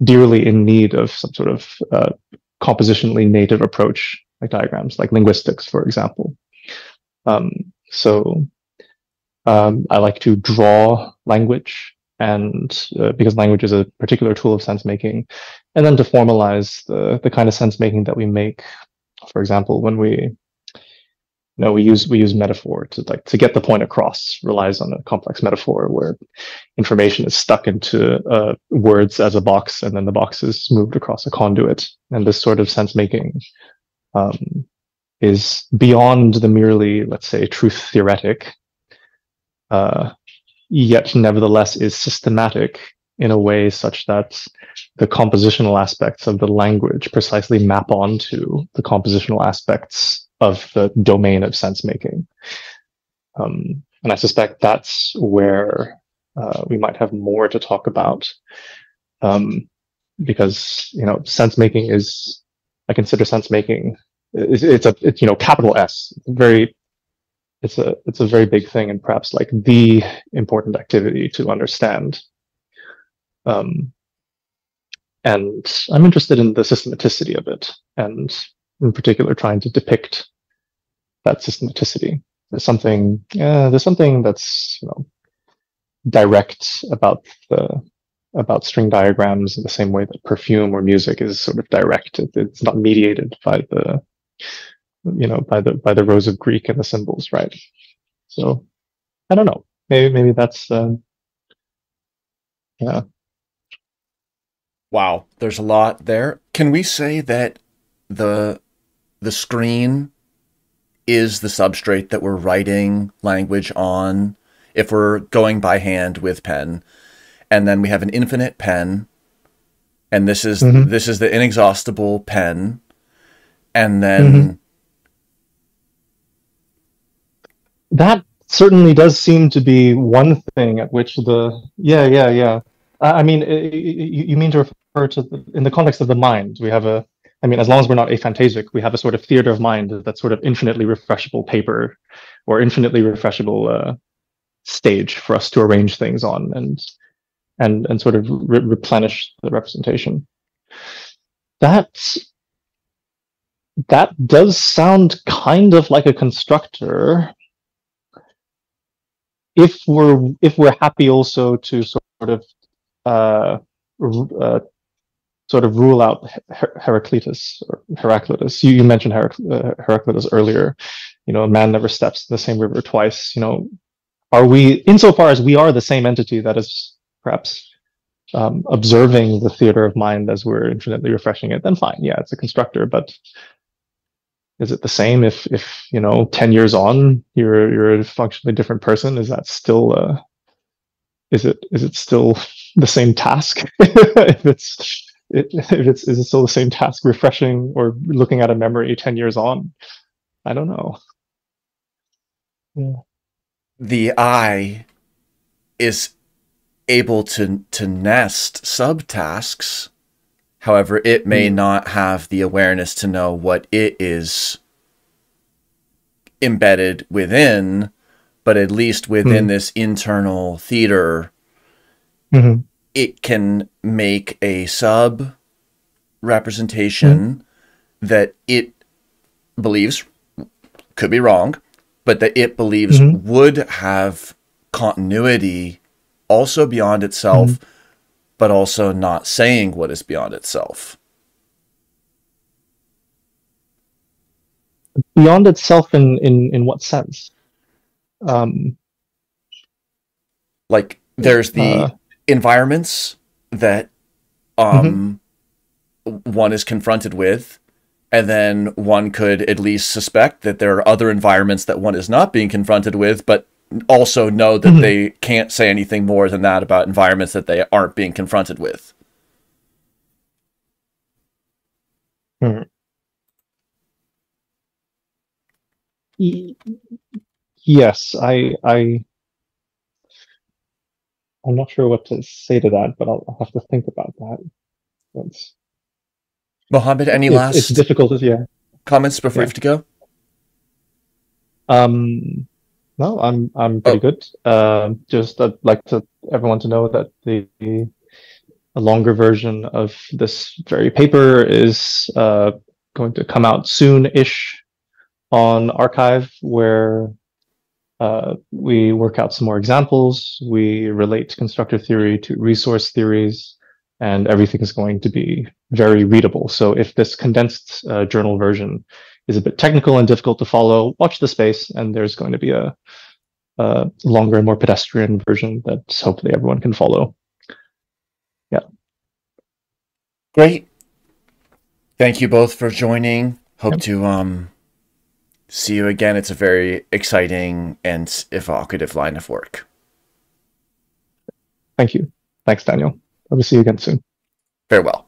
[SPEAKER 2] dearly in need of some sort of uh, compositionally native approach like diagrams, like linguistics, for example. Um, so um, I like to draw language, and uh, because language is a particular tool of sense making, and then to formalize the the kind of sense making that we make. For example, when we you know, we use we use metaphor to like to get the point across relies on a complex metaphor where information is stuck into uh, words as a box and then the box is moved across a conduit and this sort of sense making um, is beyond the merely, let's say, truth theoretic, uh, yet nevertheless is systematic in a way such that the compositional aspects of the language precisely map onto the compositional aspects of the domain of sense making. Um, and I suspect that's where uh, we might have more to talk about. Um, because, you know, sense making is I consider sense making. It's, it's a it's you know capital S. Very it's a it's a very big thing and perhaps like the important activity to understand. Um, and I'm interested in the systematicity of it, and in particular, trying to depict that systematicity. There's something uh, there's something that's you know direct about the about string diagrams in the same way that perfume or music is sort of direct. It, it's not mediated by the, you know, by the by the rows of Greek and the symbols, right? So, I don't know. Maybe maybe that's, uh, yeah.
[SPEAKER 1] Wow, there's a lot there. Can we say that the the screen is the substrate that we're writing language on if we're going by hand with pen? and then we have an infinite pen and this is mm-hmm. this is the inexhaustible pen and then mm-hmm.
[SPEAKER 2] That certainly does seem to be one thing at which the yeah yeah yeah i mean you mean to refer to the, in the context of the mind we have a i mean as long as we're not aphantasic we have a sort of theater of mind that's sort of infinitely refreshable paper or infinitely refreshable uh, stage for us to arrange things on and and and sort of re- replenish the representation. That that does sound kind of like a constructor. If we're if we're happy also to sort of uh, uh, sort of rule out Her- Heraclitus or Heraclitus. You, you mentioned Herac- uh, Heraclitus earlier. You know, a man never steps in the same river twice. You know, are we insofar as we are the same entity that is perhaps um, observing the theater of mind as we're infinitely refreshing it, then fine. Yeah, it's a constructor, but is it the same if if you know 10 years on you're you're a functionally different person? Is that still uh is it is it still the same task? If it's it, if it's is it still the same task refreshing or looking at a memory 10 years on? I don't know.
[SPEAKER 1] Yeah. The eye is able to to nest subtasks. However, it may mm. not have the awareness to know what it is embedded within, but at least within mm. this internal theater, mm-hmm. it can make a sub representation mm. that it believes could be wrong, but that it believes mm-hmm. would have continuity also beyond itself, mm-hmm. But also not saying what is beyond itself.
[SPEAKER 2] Beyond itself in in in what sense? Um,
[SPEAKER 1] like there's the uh, environments that um mm-hmm. one is confronted with and then one could at least suspect that there are other environments that one is not being confronted with but also know that mm-hmm. they can't say anything more than that about environments that they aren't being confronted with.
[SPEAKER 2] Hmm. Yes, I, I, I'm not sure what to say to that, but I'll, I'll have to think about that. It's,
[SPEAKER 1] Muhammad, any
[SPEAKER 2] it's,
[SPEAKER 1] last
[SPEAKER 2] it's difficult, yeah.
[SPEAKER 1] comments before
[SPEAKER 2] Yeah.
[SPEAKER 1] you have to go?
[SPEAKER 2] Um, no, I'm I'm pretty
[SPEAKER 1] Oh.
[SPEAKER 2] good. Um, just I'd like to everyone to know that the, the a longer version of this very paper is uh, going to come out soon-ish on arXiv, where uh, we work out some more examples. We relate constructor theory to resource theories, and everything is going to be very readable. So if this condensed uh, journal version is a bit technical and difficult to follow, watch the space, and there's going to be a, a longer and more pedestrian version that hopefully everyone can follow. Yeah.
[SPEAKER 1] Great. Thank you both for joining. Hope
[SPEAKER 2] Yep.
[SPEAKER 1] to um see you again. It's a very exciting and evocative line of work.
[SPEAKER 2] Thank you. Thanks, Daniel. Hope to see you again soon.
[SPEAKER 1] Farewell.